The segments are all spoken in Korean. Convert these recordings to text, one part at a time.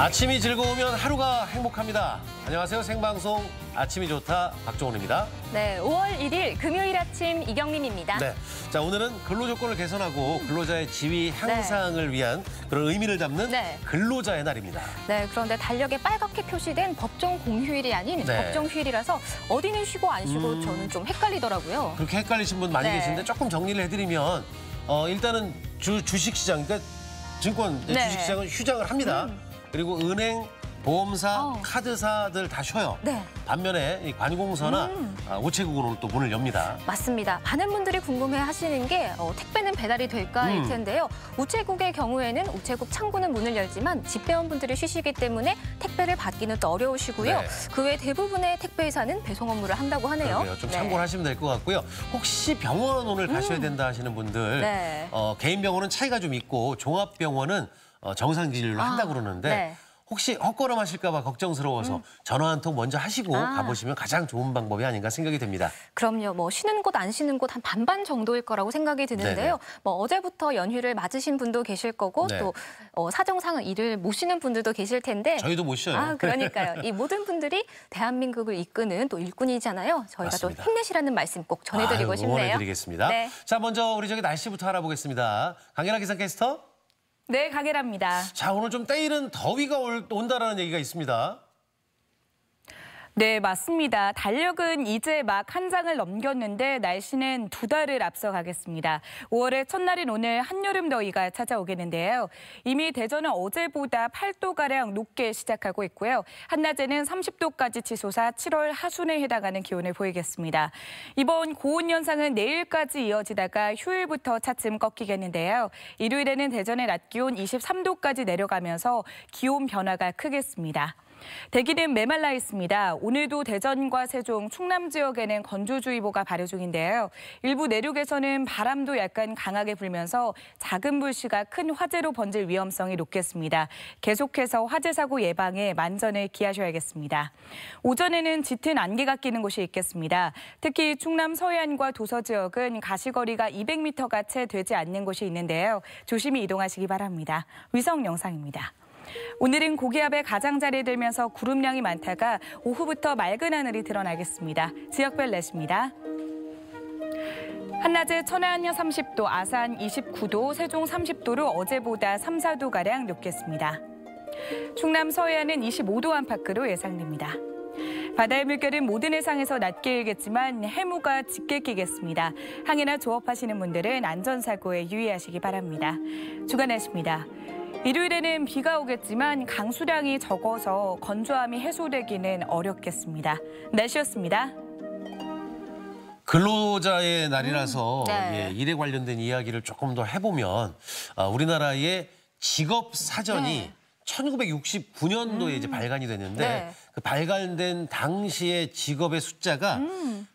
아침이 즐거우면 하루가 행복합니다. 안녕하세요. 생방송 아침이 좋다 박종훈입니다. 네, 5월 1일 금요일 아침 이경림입니다. 네. 자, 오늘은 근로 조건을 개선하고 근로자의 지위 향상을 위한 그런 의미를 담는 네. 근로자의 날입니다. 네, 그런데 달력에 빨갛게 표시된 법정 공휴일이 아닌 네. 법정 휴일이라서 어디는 쉬고 안 쉬고 음. 저는 좀 헷갈리더라고요. 그렇게 헷갈리신 분 많이 네. 계신데 조금 정리를 해드리면 어, 일단은 주, 주식시장, 그러니까 증권 네. 주식시장은 휴장을 합니다. 그리고 은행, 보험사, 어. 카드사들 다 쉬어요. 네, 반면에 이 관공서나 음. 아, 우체국은 오늘 또 문을 엽니다. 맞습니다. 많은 분들이 궁금해하시는 게 어, 택배는 배달이 될까일 음. 텐데요. 우체국의 경우에는 우체국 창구는 문을 열지만 집배원분들이 쉬시기 때문에 택배를 받기는 또 어려우시고요. 네. 그외 대부분의 택배회사는 배송 업무를 한다고 하네요. 그러게요. 좀 네. 참고를 하시면 될 것 같고요. 혹시 병원 오늘 가셔야 된다 하시는 분들, 네. 어, 개인 병원은 차이가 좀 있고 종합병원은 어, 정상 진료를 아, 한다고 그러는데 네. 혹시 헛걸음 하실까 봐 걱정스러워서 전화 한 통 먼저 하시고 아. 가보시면 가장 좋은 방법이 아닌가 생각이 됩니다. 그럼요. 뭐 쉬는 곳 안 쉬는 곳 한 반반 정도일 거라고 생각이 드는데요. 네네. 뭐 어제부터 연휴를 맞으신 분도 계실 거고 네. 또 어, 사정상 일을 못 쉬는 분들도 계실 텐데 저희도 못 쉬어요. 아, 그러니까요. 이 모든 분들이 대한민국을 이끄는 또 일꾼이잖아요. 저희가 맞습니다. 또 힘내시라는 말씀 꼭 전해드리고 아유, 싶네요. 응원해드리겠습니다. 네. 자, 먼저 우리 저기 날씨부터 알아보겠습니다. 강연아 기상캐스터. 네, 강혜라입니다. 자, 오늘 좀 때이른 더위가 올, 온다라는 얘기가 있습니다. 네, 맞습니다. 달력은 이제 막 한 장을 넘겼는데 날씨는 두 달을 앞서가겠습니다. 5월의 첫날인 오늘 한여름 더위가 찾아오겠는데요. 이미 대전은 어제보다 8도가량 높게 시작하고 있고요. 한낮에는 30도까지 치솟아 7월 하순에 해당하는 기온을 보이겠습니다. 이번 고온 현상은 내일까지 이어지다가 휴일부터 차츰 꺾이겠는데요. 일요일에는 대전의 낮 기온 23도까지 내려가면서 기온 변화가 크겠습니다. 대기는 메말라 있습니다. 오늘도 대전과 세종, 충남 지역에는 건조주의보가 발효 중인데요. 일부 내륙에서는 바람도 약간 강하게 불면서 작은 불씨가 큰 화재로 번질 위험성이 높겠습니다. 계속해서 화재 사고 예방에 만전을 기하셔야겠습니다. 오전에는 짙은 안개가 끼는 곳이 있겠습니다. 특히 충남 서해안과 도서 지역은 가시거리가 200m가 채 되지 않는 곳이 있는데요. 조심히 이동하시기 바랍니다. 위성 영상입니다. 오늘은 고기압에 가장자리에 들면서 구름량이 많다가 오후부터 맑은 하늘이 드러나겠습니다. 지역별 내십니다. 한낮에 천안여 30도, 아산 29도, 세종 30도로 어제보다 3, 4도가량 높겠습니다. 충남 서해안은 25도 안팎으로 예상됩니다. 바다의 물결은 모든 해상에서 낮게 일겠지만 해무가 짙게 끼겠습니다. 항해나 조업하시는 분들은 안전사고에 유의하시기 바랍니다. 주간 날씨입니다. 일요일에는 비가 오겠지만 강수량이 적어서 건조함이 해소되기는 어렵겠습니다. 날씨였습니다. 근로자의 날이라서 네. 예, 일에 관련된 이야기를 조금 더 해보면 아, 우리나라의 직업 사전이 네. 1969년도에 이제 발간이 됐는데 네. 그 발간된 당시의 직업의 숫자가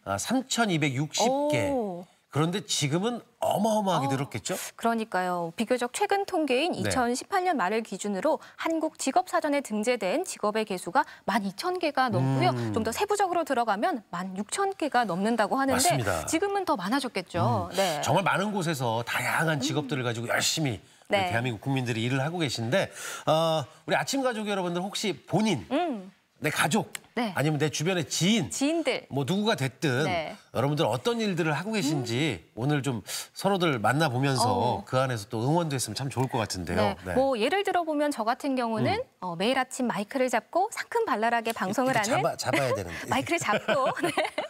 아, 3,260개. 오. 그런데 지금은 어마어마하게 어. 늘었겠죠? 그러니까요. 비교적 최근 통계인 네. 2018년 말을 기준으로 한국 직업사전에 등재된 직업의 개수가 12,000개가 넘고요. 음. 좀더 세부적으로 들어가면 16,000개가 넘는다고 하는데 맞습니다. 지금은 더 많아졌겠죠. 네. 정말 많은 곳에서 다양한 직업들을 가지고 열심히 네. 대한민국 국민들이 일을 하고 계신데 어, 우리 아침 가족 여러분들 혹시 본인, 음, 내 가족, 네. 아니면 내 주변의 지인, 지인들. 뭐 누구가 됐든 네. 여러분들 어떤 일들을 하고 계신지 오늘 좀 서로들 만나 보면서 어. 그 안에서 또 응원도 했으면 참 좋을 것 같은데요. 네. 네. 뭐 예를 들어 보면 저 같은 경우는 어, 매일 아침 마이크를 잡고 상큼 발랄하게 방송을 이렇게 하는 잡아, 잡아 야 되는데. 마이크를 잡고 네. 네.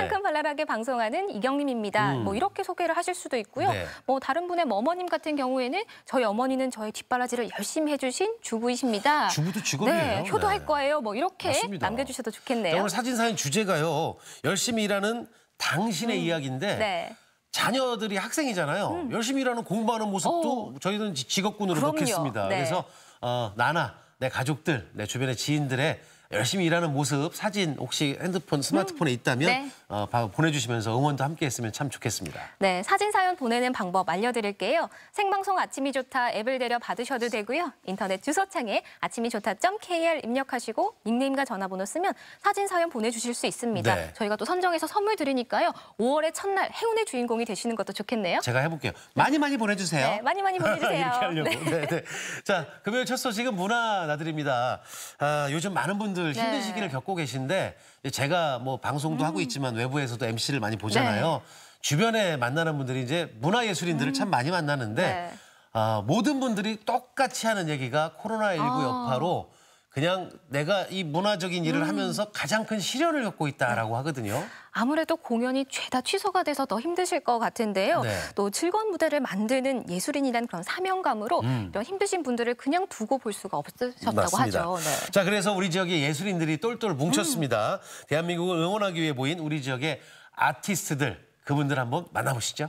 상큼발랄하게 방송하는 이경림입니다. 음. 뭐 이렇게 소개를 하실 수도 있고요. 네. 뭐 다른 분의 어머님 같은 경우에는 저희 어머니는 저의 뒷바라지를 열심히 해주신 주부이십니다. 주부도 직업이에요. 네, 효도할 네. 거예요. 뭐 이렇게 맞습니다. 남겨주셔도 자, 좋겠네요. 오늘 사진 사연 주제가요. 열심히 일하는 당신의 이야기인데 네. 자녀들이 학생이잖아요. 열심히 일하는 공부하는 모습도 어. 저희는 지- 직업군으로 그럼요. 넣겠습니다. 네. 그래서 어, 나나 내 가족들, 내 주변의 지인들의 열심히 일하는 모습 사진 혹시 핸드폰 스마트폰에 있다면 네. 어, 바- 보내주시면서 응원도 함께 했으면 참 좋겠습니다. 네, 사진 사연 보내는 방법 알려드릴게요. 생방송 아침이 좋다 앱을 내려 받으셔도 되고요. 인터넷 주소창에 아침이 좋다.kr 입력하시고 닉네임과 전화번호 쓰면 사진 사연 보내주실 수 있습니다. 네. 저희가 또 선정해서 선물 드리니까요. 5월의 첫날 행운의 주인공이 되시는 것도 좋겠네요. 제가 해볼게요. 많이 많이 보내주세요. 네, 많이 많이 보내주세요. 이렇게 하려고. 네. 네. 네, 자, 금요일 첫 소식은 문화 나들입니다. 아, 요즘 많은 분들 힘든 네. 시기를 겪고 계신데 제가 뭐 방송도 하고 있지만 외부에서도 MC를 많이 보잖아요. 음. 네. 주변에 만나는 분들이 이제 문화예술인들을 참 많이 만나는데 네. 아, 모든 분들이 똑같이 하는 얘기가 코로나19 아. 여파로 그냥 내가 이 문화적인 일을 음. 하면서 가장 큰 시련을 겪고 있다라고 하거든요. 아무래도 공연이 죄다 취소가 돼서 더 힘드실 것 같은데요. 네. 또 즐거운 무대를 만드는 예술인이라는 그런 사명감으로 음. 이런 힘드신 분들을 그냥 두고 볼 수가 없으셨다고 맞습니다. 하죠. 네. 자, 그래서 우리 지역의 예술인들이 똘똘 뭉쳤습니다. 음. 대한민국을 응원하기 위해 모인 우리 지역의 아티스트들 그분들 한번 만나보시죠.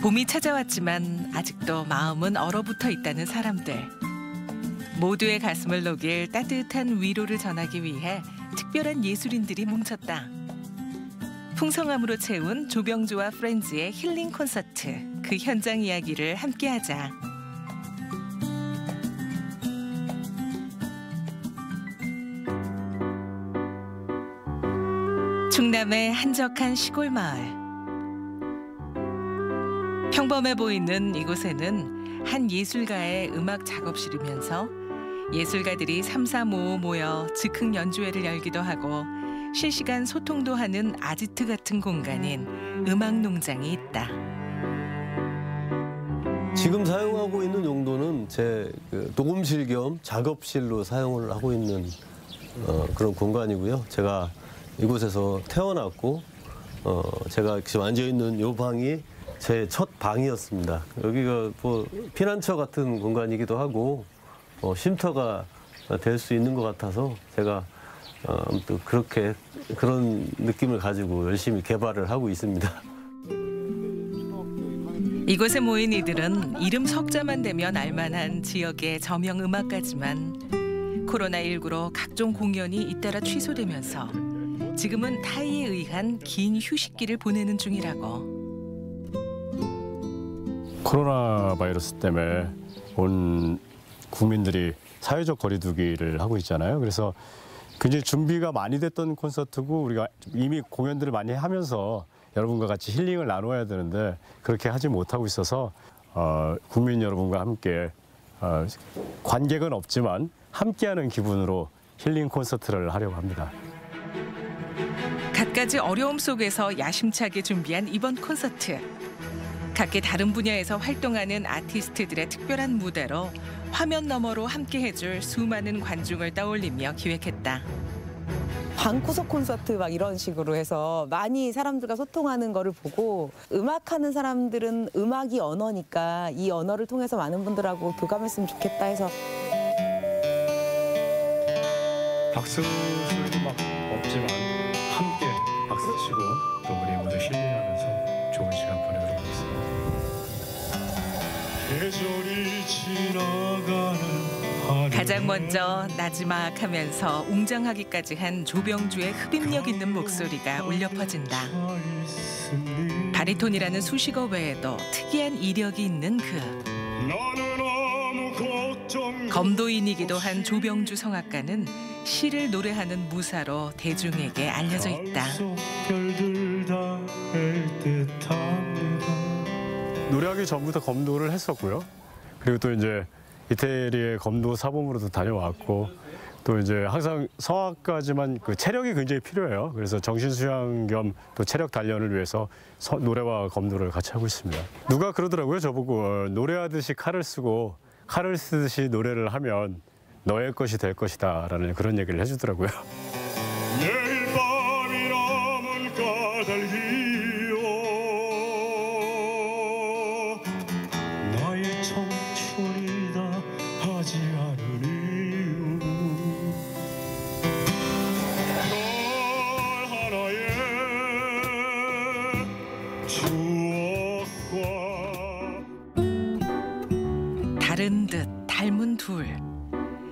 봄이 찾아왔지만 아직도 마음은 얼어붙어 있다는 사람들. 모두의 가슴을 녹일 따뜻한 위로를 전하기 위해 특별한 예술인들이 뭉쳤다. 풍성함으로 채운 조병주와 프렌즈의 힐링 콘서트. 그 현장 이야기를 함께하자. 충남의 한적한 시골 마을. 평범해 보이는 이곳에는 한 예술가의 음악 작업실이면서 예술가들이 삼삼오오 모여 즉흥 연주회를 열기도 하고 실시간 소통도 하는 아지트 같은 공간인 음악 농장이 있다. 지금 사용하고 있는 용도는 제그 녹음실 겸 작업실로 사용을 하고 있는 어, 그런 공간이고요. 제가 이곳에서 태어났고 어, 제가 지금 앉아 있는 이 방이 제 첫 방이었습니다. 여기가 뭐 피난처 같은 공간이기도 하고 어, 쉼터가 될 수 있는 것 같아서 제가 어, 아무튼 그렇게 그런 느낌을 가지고 열심히 개발을 하고 있습니다. 이곳에 모인 이들은 이름 석자만 되면 알만한 지역의 저명 음악가지만 코로나19로 각종 공연이 잇따라 취소되면서 지금은 타이에 의한 긴 휴식기를 보내는 중이라고. 코로나 바이러스 때문에 온 국민들이 사회적 거리두기를 하고 있잖아요. 그래서 굉장히 준비가 많이 됐던 콘서트고 우리가 이미 공연들을 많이 하면서 여러분과 같이 힐링을 나눠야 되는데 그렇게 하지 못하고 있어서 어, 국민 여러분과 함께 어, 관객은 없지만 함께하는 기분으로 힐링 콘서트를 하려고 합니다. 갖가지 어려움 속에서 야심차게 준비한 이번 콘서트. 각기 다른 분야에서 활동하는 아티스트들의 특별한 무대로 화면 너머로 함께 해줄 수많은 관중을 떠올리며 기획했다. 방구석 콘서트 막 이런 식으로 해서 많이 사람들과 소통하는 거를 보고 음악하는 사람들은 음악이 언어니까 이 언어를 통해서 많은 분들하고 교감했으면 좋겠다 해서 박수 소리도 막 없지만 함께 박수 치고 또 우리 모두 힐링하면서 좋은 시간 보내도록 하겠습니다. 계절이 가장 먼저 나지막하면서 웅장하기까지 한 조병주의 흡입력 있는 목소리가 울려 퍼진다. 바리톤이라는 수식어 외에도 특이한 이력이 있는 그 검도인이기도 한 조병주 성악가는 시를 노래하는 무사로 대중에게 알려져 있다. 노래하기 전부터 검도를 했었고요. 그리고 또 이제 이태리의 검도 사범으로도 다녀왔고 또 이제 항상 성악까지만 그 체력이 굉장히 필요해요. 그래서 정신 수양 겸 또 체력 단련을 위해서 서- 노래와 검도를 같이 하고 있습니다. 누가 그러더라고요. 저보고 어, 노래하듯이 칼을 쓰고 칼을 쓰듯이 노래를 하면 너의 것이 될 것이다 라는 그런 얘기를 해주더라고요. 다른 듯 닮은 둘.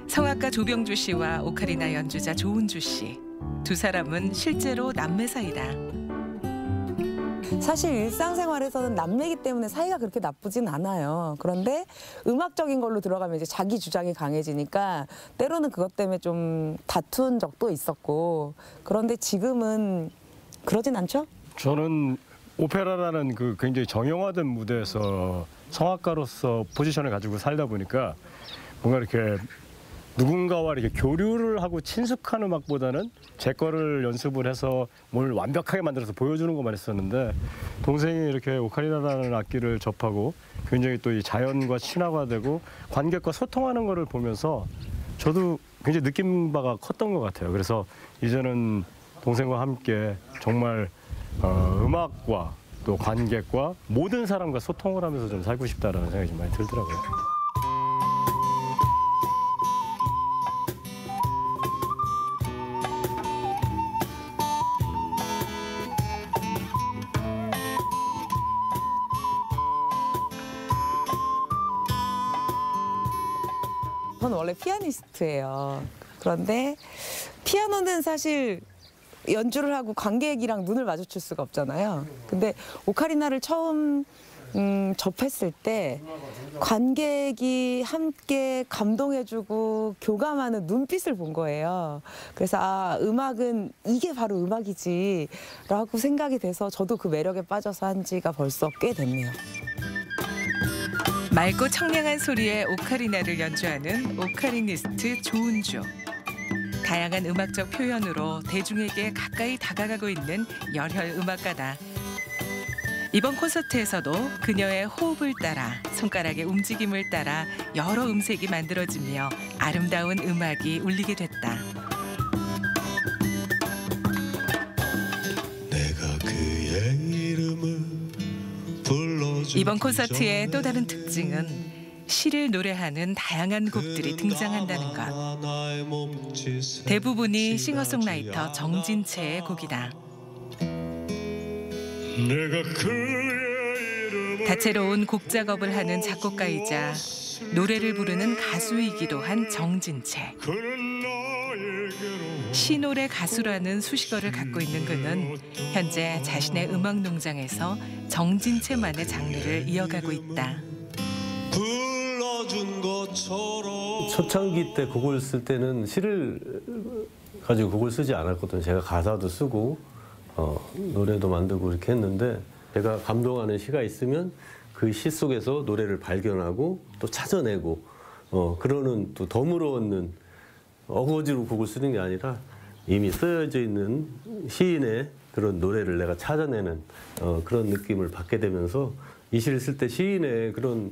성악가 조병주 씨와 오카리나 연주자 조은주 씨. 두 사람은 실제로 남매 사이다. 사실 일상생활에서는 남매기 때문에 사이가 그렇게 나쁘진 않아요. 그런데 음악적인 걸로 들어가면 이제 자기 주장이 강해지니까 때로는 그것 때문에 좀 다툰 적도 있었고 그런데 지금은 그러진 않죠? 저는 오페라라는 그 굉장히 정형화된 무대에서 성악가로서 포지션을 가지고 살다 보니까 뭔가 이렇게 누군가와 이렇게 교류를 하고 친숙한 음악보다는 제 거를 연습을 해서 뭘 완벽하게 만들어서 보여주는 것만 했었는데 동생이 이렇게 오카리나라는 악기를 접하고 굉장히 또 이 자연과 친화가 되고 관객과 소통하는 거를 보면서 저도 굉장히 느낀 바가 컸던 것 같아요. 그래서 이제는 동생과 함께 정말 어, 음악과 또 관객과 모든 사람과 소통을 하면서 좀 살고 싶다라는 생각이 좀 많이 들더라고요. 저는 원래 피아니스트예요. 그런데 피아노는 사실 연주를 하고 관객이랑 눈을 마주칠 수가 없잖아요. 근데 오카리나를 처음 음, 접했을 때 관객이 함께 감동해주고 교감하는 눈빛을 본 거예요. 그래서 아 음악은 이게 바로 음악이지라고 생각이 돼서 저도 그 매력에 빠져서 한 지가 벌써 꽤 됐네요. 맑고 청량한 소리의 오카리나를 연주하는 오카리니스트 조은주. 다양한 음악적 표현으로 대중에게 가까이 다가가고 있는 열혈 음악가다. 이번 콘서트에서도 그녀의 호흡을 따라 손가락의 움직임을 따라 여러 음색이 만들어지며 아름다운 음악이 울리게 됐다. 이번 콘서트의 또 다른 특징은 시를 노래하는 다양한 곡들이 등장한다는 것. 대부분이 싱어송라이터 정진채의 곡이다. 다채로운 곡 작업을 하는 작곡가이자 노래를 부르는 가수이기도 한 정진채. 시노래 가수라는 수식어를 갖고 있는 그는 현재 자신의 음악 농장에서 정진채만의 장르를 이어가고 있다. 불러준 것처럼 초창기 때 곡을 쓸 때는 시를 가지고 곡을 쓰지 않았거든요. 제가 가사도 쓰고 어, 노래도 만들고 이렇게 했는데 제가 감동하는 시가 있으면 그 시 속에서 노래를 발견하고 또 찾아내고 어, 그러는 또 덤으로 얻는 어거지로 곡을 쓰는 게 아니라 이미 쓰여져 있는 시인의 그런 노래를 내가 찾아내는 어, 그런 느낌을 받게 되면서 이 시를 쓸 때 시인의 그런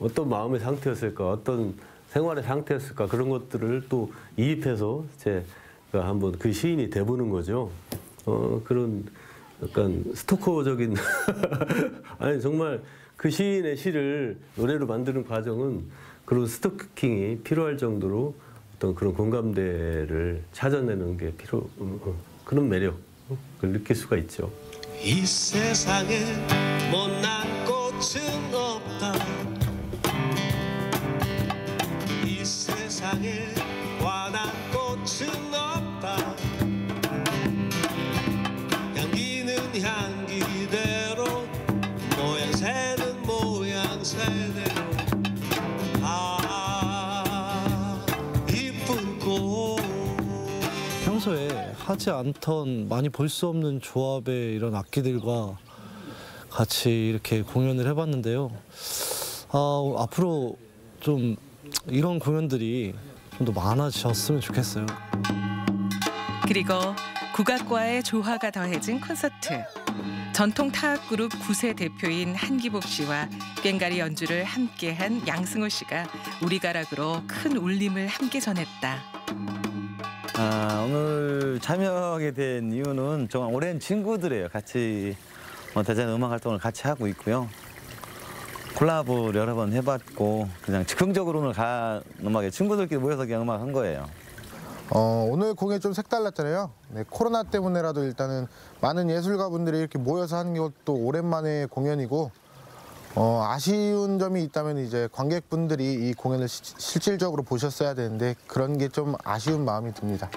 어떤 마음의 상태였을까, 어떤 생활의 상태였을까 그런 것들을 또 이입해서 제가 한번 그 시인이 돼보는 거죠. 어, 그런 약간 스토커적인 아니 정말 그 시인의 시를 노래로 만드는 과정은 그런 스토킹이 필요할 정도로 어떤 그런 공감대를 찾아내는 게 필요 음, 음, 그런 매력 을 느낄 수가 있죠. 이 세상에 못난 꽃은 없다 세상에 환한 꽃은 없다. 아 평소에 하지 않던 많이 볼 수 없는 조합의 이런 악기들과 같이 이렇게 공연을 해봤는데요. 아, 앞으로 좀 이런 공연들이 좀 더 많아졌으면 좋겠어요. 그리고 국악과의 조화가 더해진 콘서트. 전통 타악 그룹 구세 대표인 한기복 씨와 꽹가리 연주를 함께한 양승호 씨가 우리 가락으로 큰 울림을 함께 전했다. 아, 오늘 참여하게 된 이유는 정말 오랜 친구들이에요. 같이 어, 대전 음악 활동을 같이 하고 있고요. 콜라보를 여러 번 해봤고 그냥 즉흥적으로 오늘 간 음악에 친구들끼리 모여서 그냥 음악 한 거예요. 어, 오늘 공연이 좀 색달랐잖아요. 네, 코로나 때문에라도 일단은 많은 예술가분들이 이렇게 모여서 하는 것도 오랜만에 공연이고 어, 아쉬운 점이 있다면 이제 관객분들이 이 공연을 시- 실질적으로 보셨어야 되는데 그런 게 좀 아쉬운 마음이 듭니다.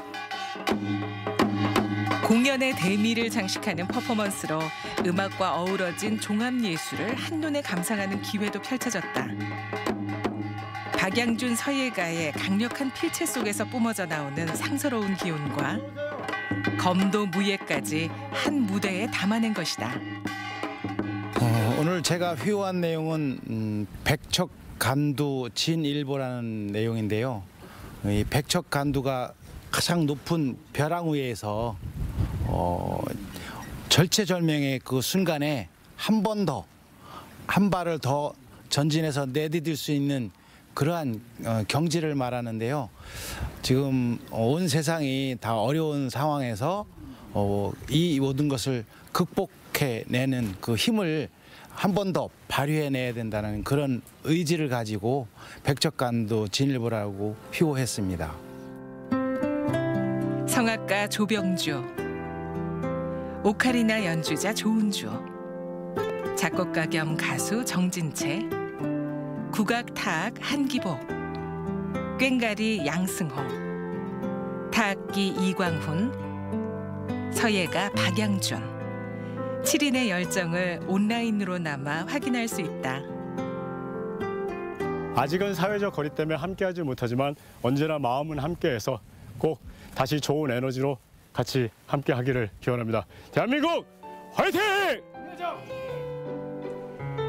공연의 대미를 장식하는 퍼포먼스로 음악과 어우러진 종합 예술을 한눈에 감상하는 기회도 펼쳐졌다. 박양준 서예가의 강력한 필체 속에서 뿜어져 나오는 상서로운 기운과 검도 무예까지 한 무대에 담아낸 것이다. 어, 오늘 제가 휘호한 내용은 음, 백척 간두 진일보라는 내용인데요. 이 백척 간두가 가장 높은 벼랑 위에서 어, 절체절명의 그 순간에 한 번 더 한 발을 더 전진해서 내디딜 수 있는 그러한 어, 경지를 말하는데요. 지금 온 세상이 다 어려운 상황에서 어, 이 모든 것을 극복해내는 그 힘을 한 번 더 발휘해내야 된다는 그런 의지를 가지고 백척간도 진일보라고 휘호했습니다. 성악가 조병주, 오카리나 연주자 조은주, 작곡가 겸 가수 정진채, 국악 타악 한기복, 꽹가리 양승호, 타악기 이광훈, 서예가 박양준. 7인의 열정을 온라인으로 남아 확인할 수 있다. 아직은 사회적 거리 때문에 함께하지 못하지만 언제나 마음은 함께해서 꼭 다시 좋은 에너지로 같이 함께 하기를 기원합니다. 대한민국 화이팅!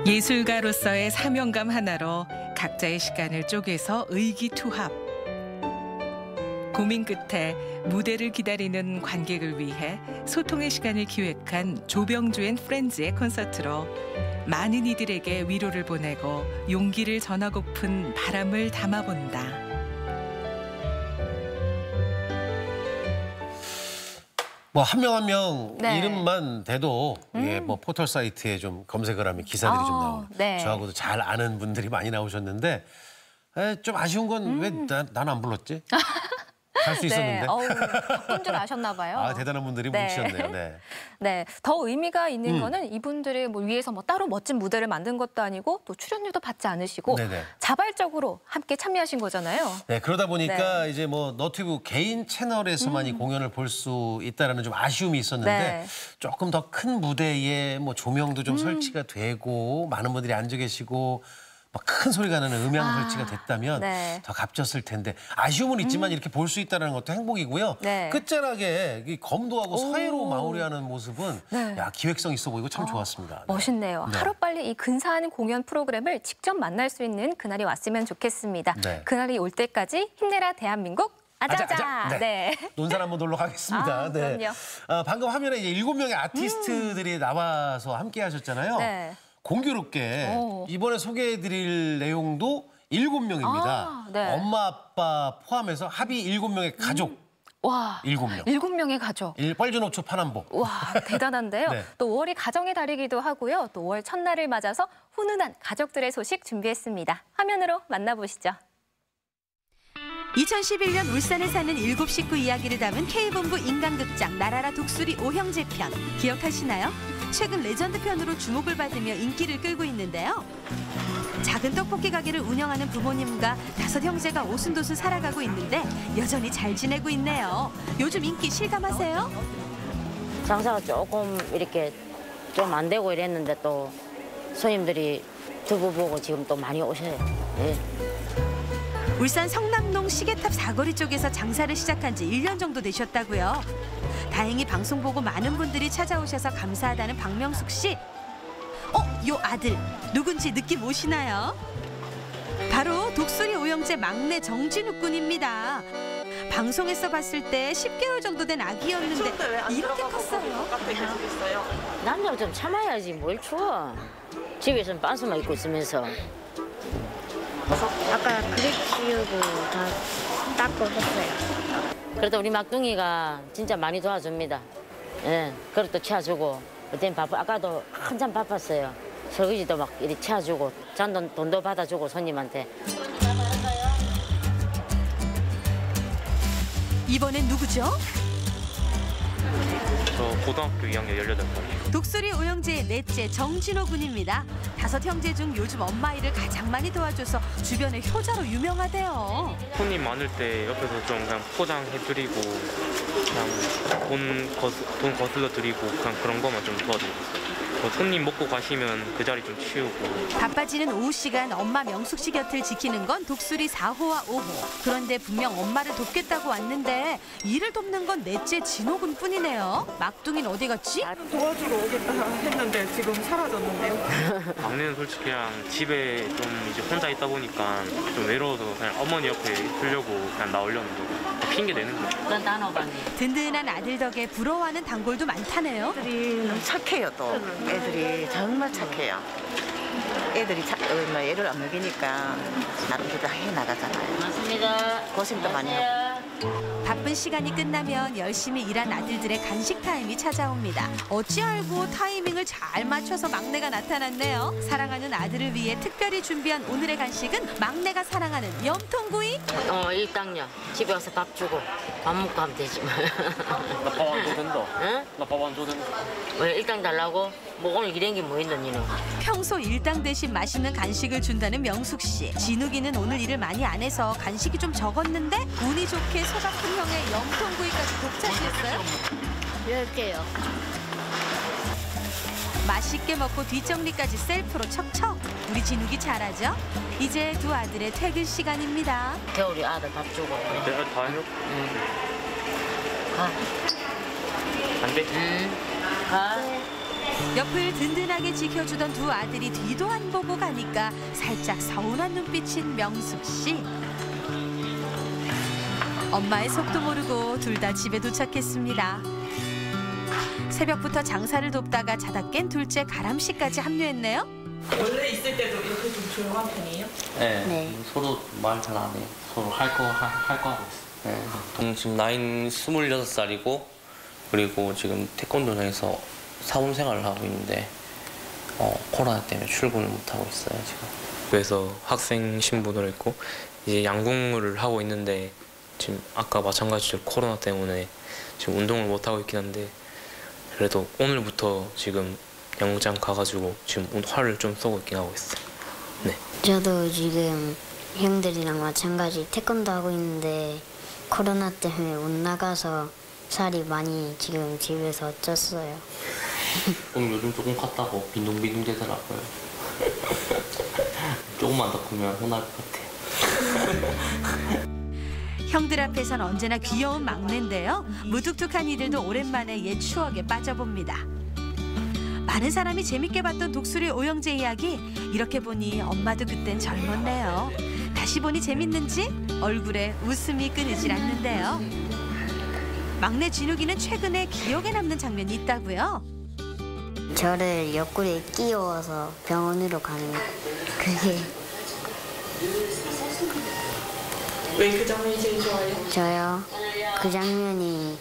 예술가로서의 사명감 하나로 각자의 시간을 쪼개서 의기투합. 고민 끝에 무대를 기다리는 관객을 위해 소통의 시간을 기획한 조병주 앤 프렌즈의 콘서트로 많은 이들에게 위로를 보내고 용기를 전하고픈 바람을 담아본다. 뭐 한 명 한 명 네. 이름만 대도 예, 뭐 포털 사이트에 좀 검색을 하면 기사들이 좀 어, 나오고 네. 저하고도 잘 아는 분들이 많이 나오셨는데 에, 좀 아쉬운 건 왜 난 안 불렀지? 갈수 있었는데. 네, 어우, 바쁜 줄 아셨나 봐요. 아 대단한 분들이 네. 뭉치셨네요. 네. 네, 더 의미가 있는 음. 거는 이분들이 뭐 위해서 뭐 따로 멋진 무대를 만든 것도 아니고 또 출연료도 받지 않으시고 네네. 자발적으로 함께 참여하신 거잖아요. 네, 그러다 보니까 네. 이제 뭐 너튜브 개인 채널에서만 이 공연을 볼 수 있다라는 좀 아쉬움이 있었는데 음. 네. 조금 더 큰 무대에 뭐 조명도 음. 좀 설치가 되고 많은 분들이 앉아 계시고 막 큰 소리가 나는 음향 아, 설치가 됐다면 네. 음. 더 값졌을 텐데 아쉬움은 있지만 이렇게 볼 수 있다는 것도 행복이고요. 네. 끝자락에 이 검도하고 오. 서해로 마무리하는 모습은 네. 야 기획성 있어 보이고 참 좋았습니다. 멋있네요. 네. 하루빨리 이 근사한 공연 프로그램을 직접 만날 수 있는 그날이 왔으면 좋겠습니다. 네. 그날이 올 때까지 힘내라 대한민국 아자아자. 아자, 아자. 네. 논산 한번 놀러 가겠습니다. 아, 네. 그럼요. 아, 방금 화면에 이제 일곱 명의 아티스트들이 나와서 함께 하셨잖아요. 네. 공교롭게 오. 이번에 소개해드릴 내용도 일곱 명입니다. 아, 네. 엄마 아빠 포함해서 합의 일곱 명의 가족 와. 일곱 명. 일곱 명의 가족. 일 뻘준호초 파남보. 와 대단한데요. 네. 또 5월이 가정의 달이기도 하고요. 또 5월 첫날을 맞아서 훈훈한 가족들의 소식 준비했습니다. 화면으로 만나보시죠. 2011년 울산에 사는 일곱 식구 이야기를 담은 K본부 인간극장 나라라 독수리 오형제 편 기억하시나요? 최근 레전드 편으로 주목을 받으며 인기를 끌고 있는데요. 작은 떡볶이 가게를 운영하는 부모님과 다섯 형제가 오순도순 살아가고 있는데 여전히 잘 지내고 있네요. 요즘 인기 실감하세요? 장사가 조금 이렇게 좀 안 되고 이랬는데 또 손님들이 두부 보고 지금 또 많이 오셔요. 예. 울산 성남동 시계탑 사거리 쪽에서 장사를 시작한 지 1년 정도 되셨다고요. 다행히 방송 보고 많은 분들이 찾아오셔서 감사하다는 박명숙 씨. 어, 요 아들 누군지 느낌 오시나요? 바로 독수리 오형제 막내 정진욱 군입니다. 방송에서 봤을 때 10개월 정도 된 아기였는데 이렇게 컸어요. 남자가 좀 참아야지 뭘 추워. 집에서는 빤스만 입고 있으면서. 아까 그릇 치우고 다 닦고 했어요. 그래도 우리 막둥이가 진짜 많이 도와줍니다. 예, 그릇도 채워주고. 그땐 바빠, 아까도 한참 바빴어요. 설거지도 막 이렇게 채워주고, 잔돈 돈도 받아주고 손님한테. 이번엔 누구죠? 저 고등학교 2학년 18살이에요. 독수리 오영재의 넷째 정진호 군입니다. 다섯 형제 중 요즘 엄마 일을 가장 많이 도와줘서 주변의 효자로 유명하대요. 손님 많을 때 옆에서 좀 그냥 포장해드리고 그냥 돈, 거스, 돈 거슬러 드리고 그냥 그런 것만 좀 도와드리고 뭐 손님 먹고 가시면 그 자리 좀 치우고 바빠지는 오후 시간 엄마 명숙 씨 곁을 지키는 건 독수리 4호와 5호. 그런데 분명 엄마를 돕겠다고 왔는데 일을 돕는 건 넷째 진호군 뿐이네요. 막둥이는 어디 갔지? 도와주러 오겠다 했는데 지금 사라졌는데요. 막내는 솔직히 그냥 집에 좀 이제 혼자 있다 보니까 좀 외로워서 그냥 어머니 옆에 있으려고 그냥 나오려는 거고 핑계 내는 거예요. 든든한 아들 덕에 부러워하는 단골도 많다네요. 애들이 너무 착해요 또 애들이 정말 착해요 애들이 차, 어, 뭐 애를 안 먹이니까 나름대로 다 해나가잖아요 맞습니다. 고생도 많이 하고 바쁜 시간이 끝나면 열심히 일한 아들들의 간식 타임이 찾아옵니다. 어찌 알고 타이밍을 잘 맞춰서 막내가 나타났네요. 사랑하는 아들을 위해 특별히 준비한 오늘의 간식은 막내가 사랑하는 염통구이. 어, 일당요. 집에 와서 밥 주고 밥 먹고 하면 되지 뭐. 나밥안 줘도 된다. 응? 나밥안 줘도 된다. 왜 일당 달라고? 뭐 오늘 일한 게뭐 있노 니는? 평소 일당 대신 맛있는 간식을 준다는 명숙 씨. 진욱이는 오늘 일을 많이 안 해서 간식이 좀 적었는데 운이 좋게 소박한 형의 염통구이까지 독차지했어요. 열 개요. 맛있게 먹고 뒷정리까지 셀프로 척척. 우리 진욱이 잘하죠? 이제 두 아들의 퇴근 시간입니다. 겨울이 아들 밥 주고. 내가 다 해요? 응. 가. 안 돼? 응. 가. 옆을 든든하게 지켜주던 두 아들이 뒤도 안 보고 가니까 살짝 서운한 눈빛인 명숙 씨. 엄마의 속도 모르고 둘 다 집에 도착했습니다. 새벽부터 장사를 돕다가 자다 깬 둘째 가람 씨까지 합류했네요. 원래 있을 때도 이렇게 좀 조용한 편이에요? 네, 서로 말 잘 안 해요. 서로 할 거 할 거 하고 있어요. 네. 저는 지금 나이는 26살이고 그리고 지금 태권도장에서 사원 생활을 하고 있는데 어, 코로나 때문에 출근을 못 하고 있어요 지금. 그래서 학생 신분으로 있고 이제 양궁을 하고 있는데 지금 아까 마찬가지로 코로나 때문에 지금 운동을 못 하고 있긴 한데 그래도 오늘부터 지금 양궁장 가가지고 지금 활을 좀 쏘고 있긴 하고 있어요. 네. 저도 지금 형들이랑 마찬가지 태권도 하고 있는데 코로나 때문에 못 나가서 살이 많이 지금 집에서 쪘어요. 오늘 요즘 조금 컸다고 빈둥빈둥 되더라고요. 조금만 더 크면 혼날 것 같아요. 형들 앞에선 언제나 귀여운 막내인데요. 무뚝뚝한 이들도 오랜만에 옛 추억에 빠져봅니다. 많은 사람이 재밌게 봤던 독수리 오영재 이야기 이렇게 보니 엄마도 그땐 젊었네요. 다시 보니 재밌는지 얼굴에 웃음이 끊이질 않는데요. 막내 진욱이는 최근에 기억에 남는 장면이 있다고요. 저를 옆구리에 끼워서 병원으로 가는 그게 왜 그 장면이 제일 좋아요? 저요. 그 장면이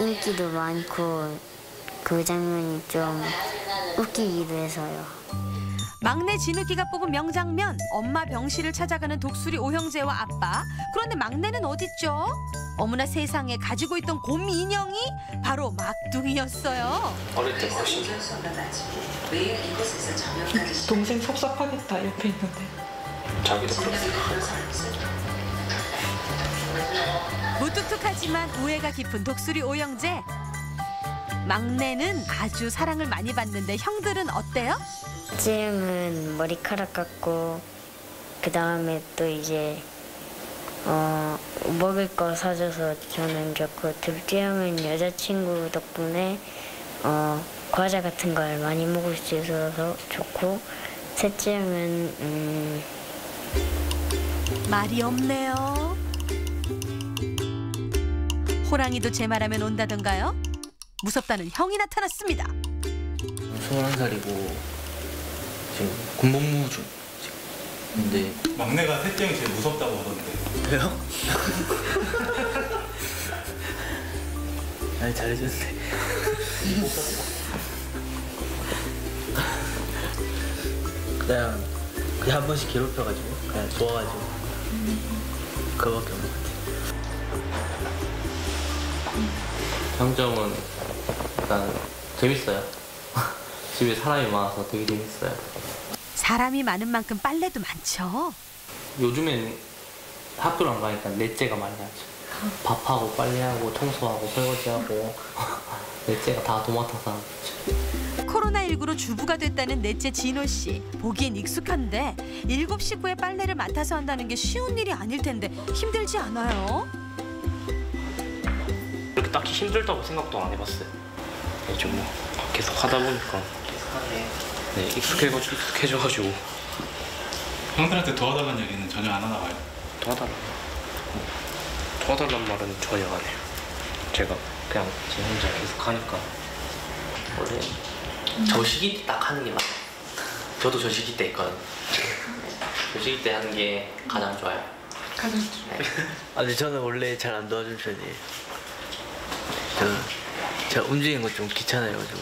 인기도 많고 그 장면이 좀 웃기기도 해서요. 막내 진욱이가 뽑은 명장면 엄마 병실을 찾아가는 독수리 오형제와 아빠 그런데 막내는 어딨죠? 어머나 세상에 가지고 있던 곰 인형이 바로 막둥이였어요 어릴 때 훨씬 동생 섭섭하겠다 옆에 있는데. 자기도 그렇게 무뚝뚝하지만 우애가 깊은 독수리 오형제 막내는 아주 사랑을 많이 받는데 형들은 어때요? 찌름은 머리카락 같고 그 다음에 또 이제 어 먹을 거 사줘서 저는 좋고 둘째 형은 여자친구 덕분에 어 과자 같은 걸 많이 먹을 수 있어서 좋고 셋째 형은 음 말이 없네요 호랑이도 제 말하면 온다던가요? 무섭다는 형이 나타났습니다 21살이고 지금 군복무 중 지금. 근데 막내가 셋째 형이 제일 무섭다고 하던데. 그래요? 아니 잘해줬는데 그냥 그냥 한 번씩 괴롭혀가지고 그냥 좋아가지고 그거밖에 없는 것 같아요 장점은 일단 재밌어요. 집에 사람이 많아서 되게 재밌어요. 사람이 많은 만큼 빨래도 많죠. 요즘엔 학교를 안 가니까 넷째가 많이 하죠. 밥하고 빨래하고 청소하고 설거지하고 넷째가 다 도맡아서 하죠. 코로나19로 주부가 됐다는 넷째 진호 씨. 보기엔 익숙한데 일곱 식구의 빨래를 맡아서 한다는 게 쉬운 일이 아닐 텐데 힘들지 않아요? 그렇게 딱히 힘들다고 생각도 안 해봤어요. 네, 좀뭐 계속 하다 보니까 네, 익숙해가지고 익숙해져가지고 형들한테 도와달라는 얘기는 전혀 안 하나 봐요. 도와달라. 도와달란 말은 전혀 안 해요. 제가 그냥 제 혼자 계속 하니까 원래 저 시기 때 딱 하는 게 나아요. 저도 저 시기 때 있거든. 저 시기 때 하는 게 가장 좋아요. 가장 아니 저는 원래 잘 안 도와준 편이에요. 저는 제가 움직이는 거 좀 귀찮아해가지고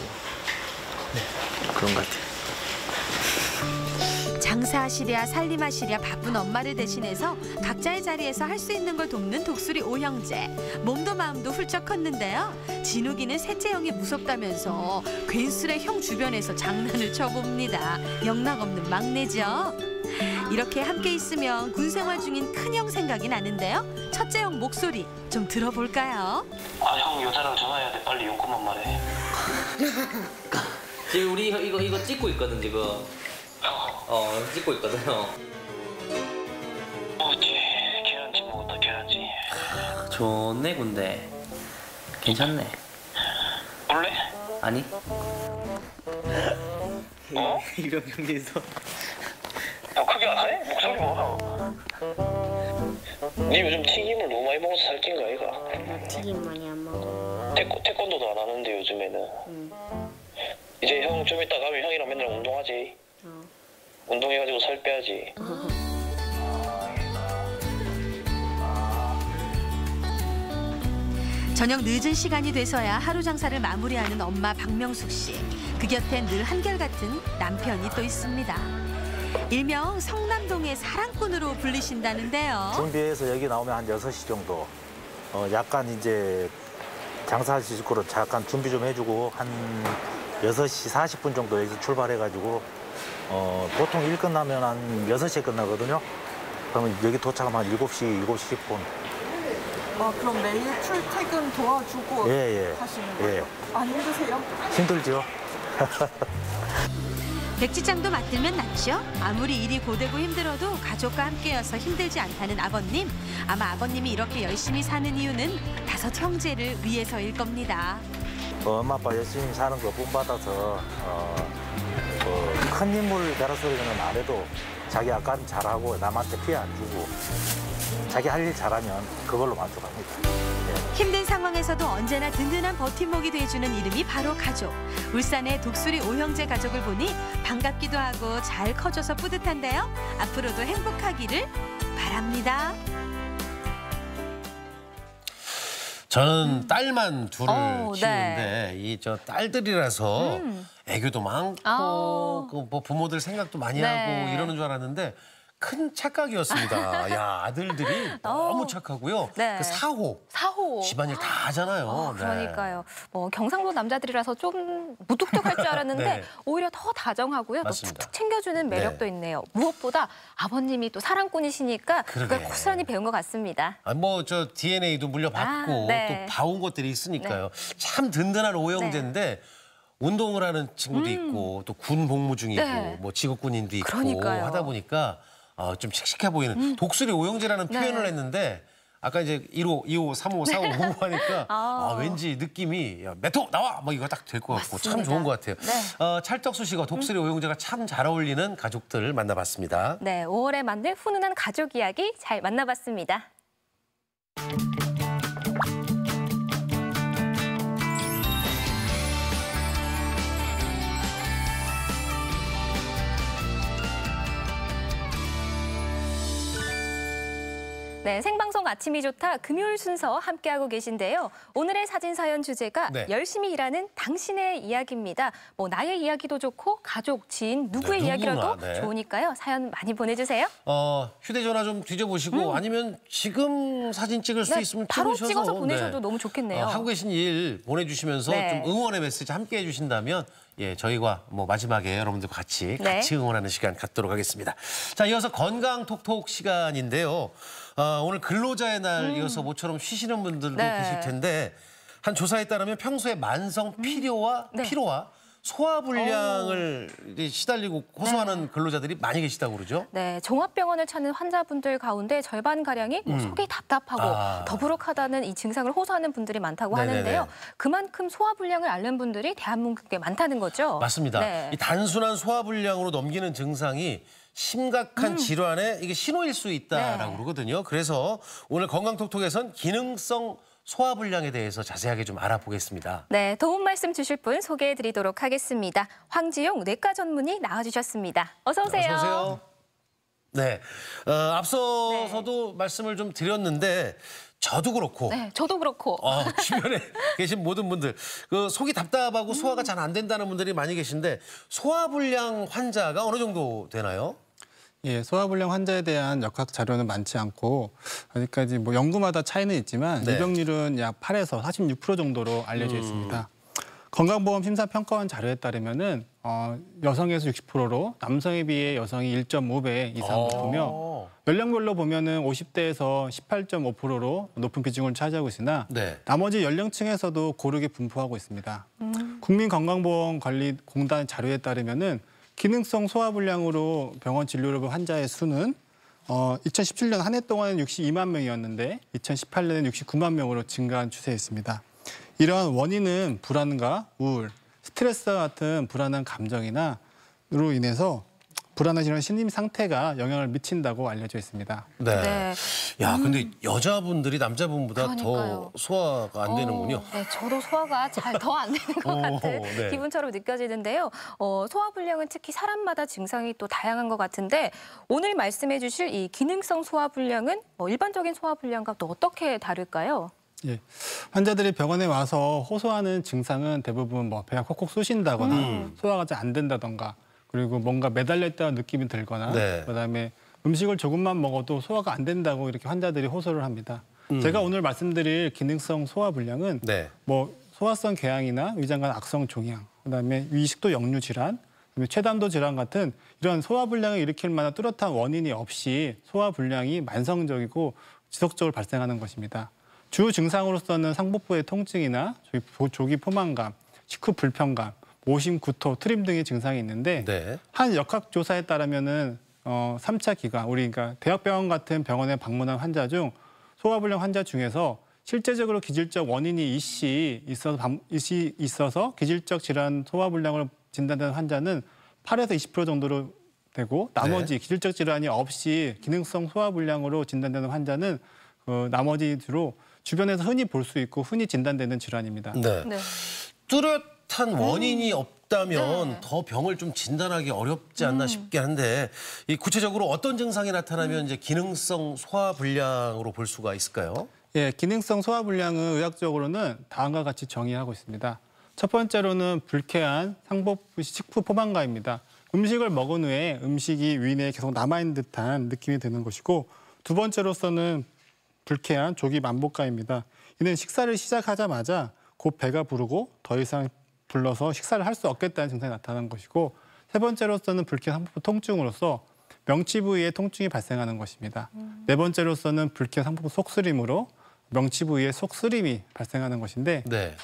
네 그런 것 같아요. 장사하시랴 살림하시랴 바쁜 엄마를 대신해서 각자의 자리에서 할 수 있는 걸 돕는 독수리 오형제. 몸도 마음도 훌쩍 컸는데요. 진욱이는 셋째 형이 무섭다면서 괜스레 형 주변에서 장난을 쳐봅니다. 영락없는 막내죠. 이렇게 함께 있으면 군 생활 중인 큰형 생각이 나는데요. 첫째 형 목소리 좀 들어볼까요? 아 형 여자랑 전화해야 돼. 빨리 용건만 말해. 지금 우리 이거 이거, 이거 찍고 있거든 지금. 어 찍고 있거든요. 뭐지? 계란찜 먹었다 계란찜. 좋네 군데. 괜찮네. 볼래? 아니. 어? 이런 경기에서 더 크게 안 해? 목소리 봐. 니 요즘 튀김을 너무 많이 먹어서 살찐 거 아이가? 튀김 많이 안 먹어. 태권, 태권도도 안 하는데 요즘에는. 이제 형 좀 이따 가면 형이랑 맨날 운동하지. 운동해가지고 살 빼야지. 저녁 늦은 시간이 돼서야 하루 장사를 마무리하는 엄마 박명숙 씨. 그 곁엔 늘 한결같은 남편이 또 있습니다. 일명 성남동의 사랑꾼으로 불리신다는데요. 준비해서 여기 나오면 한 6시 정도. 어, 약간 이제 장사하실 거로 잠깐 준비 좀 해주고 한 6시 40분 정도 여기서 출발해가지고 어, 보통 일 끝나면 한 6시에 끝나거든요. 그러면 여기 도착하면 한 7시, 7시 10분. 아 그럼 매일 출퇴근 도와주고 예, 예. 하시는 거예요? 안 힘드세요? 힘들죠? 백지장도 맞들면 낫죠. 아무리 일이 고되고 힘들어도 가족과 함께여서 힘들지 않다는 아버님. 아마 아버님이 이렇게 열심히 사는 이유는 다섯 형제를 위해서일 겁니다. 어, 엄마 아빠 열심히 사는 거 본받아서 어, 어, 큰 인물 대라 소리는 안 해도 자기 아까는 잘하고 남한테 피해 안 주고 자기 할 일 잘하면 그걸로 만족합니다. 힘든 상황에서도 언제나 든든한 버팀목이 돼주는 이름이 바로 가족. 울산의 독수리 오형제 가족을 보니 반갑기도 하고 잘 커져서 뿌듯한데요. 앞으로도 행복하기를 바랍니다. 저는 딸만 둘을 어, 네. 키우는데 이저 딸들이라서 음. 애교도 많고 아. 그뭐 부모들 생각도 많이 네. 하고 이러는 줄 알았는데 큰 착각이었습니다. 야 아들들이 너무 착하고요. 네. 그 사호 사호. 집안일 다 하잖아요. 아, 네. 그러니까요. 뭐 경상도 남자들이라서 좀 무뚝뚝할 줄 알았는데 네. 오히려 더 다정하고요. 또 맞습니다. 툭툭 챙겨주는 매력도 네. 있네요. 무엇보다 아버님이 또 사랑꾼이시니까 그걸 그러게. 고스란히 배운 것 같습니다. 아, 뭐저 DNA도 물려받고 아, 네. 또 봐온 것들이 있으니까요. 참 든든한 오형제인데 운동을 하는 친구도 있고 또 군 복무 중이고 음. 네. 뭐 직업군인도 있고 그러니까요. 하다 보니까 어, 좀 씩씩해 보이는 독수리 오형제라는 네. 표현을 했는데 아까 이제 1호, 2호, 3호, 4호, 5호 하니까 아. 아, 왠지 느낌이 야, 메토 나와! 뭐 이거 딱 될 것 같고 참 맞습니다. 좋은 것 같아요. 네. 어, 찰떡수 씨가 독수리 오형제가 참 잘 어울리는 가족들을 만나봤습니다. 네, 5월에 만들 훈훈한 가족 이야기 잘 만나봤습니다. 네, 생방송 아침이 좋다 금요일 순서 함께하고 계신데요. 오늘의 사진 사연 주제가 네. 열심히 일하는 당신의 이야기입니다. 뭐 나의 이야기도 좋고 가족, 지인 누구의 네, 이야기라도 네. 좋으니까요. 사연 많이 보내주세요. 어, 휴대전화 좀 뒤져보시고 아니면 지금 사진 찍을 수 음. 네, 있으면 바로 찍으셔서 찍어서 보내셔도 네. 너무 좋겠네요. 어, 하고 계신 일 보내주시면서 네. 좀 응원의 메시지 함께 해주신다면 예 저희가 뭐 마지막에 여러분들 같이 네. 같이 응원하는 시간 갖도록 하겠습니다. 자 이어서 건강 톡톡 시간인데요. 어, 오늘 근로자의 날 이어서 모처럼 쉬시는 분들도 음. 네. 계실 텐데 한 조사에 따르면 평소에 만성 피로와 네. 피로와 소화불량을 이제 시달리고 호소하는 근로자들이 많이 계시다고 그러죠. 네, 종합병원을 찾는 환자분들 가운데 절반 가량이 뭐 음. 속이 답답하고 아. 더부룩하다는 이 증상을 호소하는 분들이 많다고 네네네. 하는데요. 그만큼 소화불량을 앓는 분들이 대한민국에 많다는 거죠. 맞습니다. 네. 이 단순한 소화불량으로 넘기는 증상이 심각한 음. 질환의 이게 신호일 수 있다라고 네. 그러거든요. 그래서 오늘 건강톡톡에선 기능성 소화불량에 대해서 자세하게 좀 알아보겠습니다. 네, 도움 말씀 주실 분 소개해 드리도록 하겠습니다. 황지용 뇌과 전문의 나와주셨습니다. 어서 오세요. 어서 오세요. 네, 어, 앞서서도 말씀을 좀 드렸는데 저도 그렇고 네, 저도 그렇고. 어, 주변에 계신 모든 분들 그 속이 답답하고 소화가 잘 안 된다는 분들이 많이 계신데 소화불량 환자가 어느 정도 되나요? 예, 소화불량 환자에 대한 역학 자료는 많지 않고 아직까지 뭐 연구마다 차이는 있지만 네. 유병률은 약 8에서 46% 정도로 알려져 음. 있습니다. 건강보험 심사평가원 자료에 따르면은 어, 여성에서 60%로 남성에 비해 여성이 1.5배 이상 어. 높으며 연령별로 보면은 50대에서 18.5%로 높은 비중을 차지하고 있으나 네. 나머지 연령층에서도 고르게 분포하고 있습니다. 국민건강보험관리공단 자료에 따르면은 기능성 소화불량으로 병원 진료를 본 환자의 수는 어, 2017년 한 해 동안은 62만 명이었는데 2018년에는 69만 명으로 증가한 추세였습니다. 이러한 원인은 불안과 우울, 스트레스와 같은 불안한 감정이나 로 인해서 불안한 이런 심리 상태가 영향을 미친다고 알려져 있습니다. 네. 네. 야, 근데 여자분들이 남자분보다 그러니까요. 더 소화가 안 되는군요. 어, 네, 저도 소화가 잘 더 안 되는 것 오, 같은 네. 기분처럼 느껴지는데요. 어, 소화불량은 특히 사람마다 증상이 또 다양한 것 같은데 오늘 말씀해 주실 이 기능성 소화불량은 뭐 일반적인 소화불량과 또 어떻게 다를까요? 예. 환자들이 병원에 와서 호소하는 증상은 대부분 뭐 배가 콕콕 쑤신다거나 음. 소화가 잘 안 된다던가 그리고 뭔가 매달려 있다는 느낌이 들거나 네. 그다음에 음식을 조금만 먹어도 소화가 안 된다고 이렇게 환자들이 호소를 합니다. 음. 제가 오늘 말씀드릴 기능성 소화 불량은 네. 뭐 소화성 궤양이나 위장관 악성 종양, 그다음에 위식도 역류 질환, 그다음에 췌담도 질환 같은 이런 소화 불량을 일으킬 만한 뚜렷한 원인이 없이 소화 불량이 만성적이고 지속적으로 발생하는 것입니다. 주 증상으로서는 상복부의 통증이나 조기, 조기 포만감, 식후 불편감, 오심, 구토, 트림 등의 증상이 있는데 네. 한 역학조사에 따르면은 어, 3차 기간, 우리 그러니까 대학병원 같은 병원에 방문한 환자 중 소화불량 환자 중에서 실제적으로 기질적 원인이 이씨 있어서 방- 이씨 있어서 기질적 질환 소화불량을 진단된 환자는 8에서 20% 정도로 되고 나머지 기질적 질환이 없이 기능성 소화불량으로 진단되는 환자는 그 나머지 주로 주변에서 흔히 볼 수 있고 흔히 진단되는 질환입니다. 네. 뚜렷 한 원인이 없다면 더 병을 좀 진단하기 어렵지 않나 싶긴 한데 이 구체적으로 어떤 증상이 나타나면 이제 기능성 소화 불량으로 볼 수가 있을까요? 예, 기능성 소화 불량은 의학적으로는 다음과 같이 정의하고 있습니다. 첫 번째로는 불쾌한 상복부 식후 포만감입니다. 음식을 먹은 후에 음식이 위내에 계속 남아있는 듯한 느낌이 드는 것이고 두 번째로서는 불쾌한 조기 만복감입니다. 이는 식사를 시작하자마자 곧 배가 부르고 더 이상 불러서 식사를 할 수 없겠다는 증상이 나타나는 것이고 세 번째로서는 불쾌한 상복부 통증으로서 명치 부위에 통증이 발생하는 것입니다. 네 번째로서는 불쾌한 상복부 속쓰림으로 명치 부위에 속쓰림이 발생하는 것인데 네.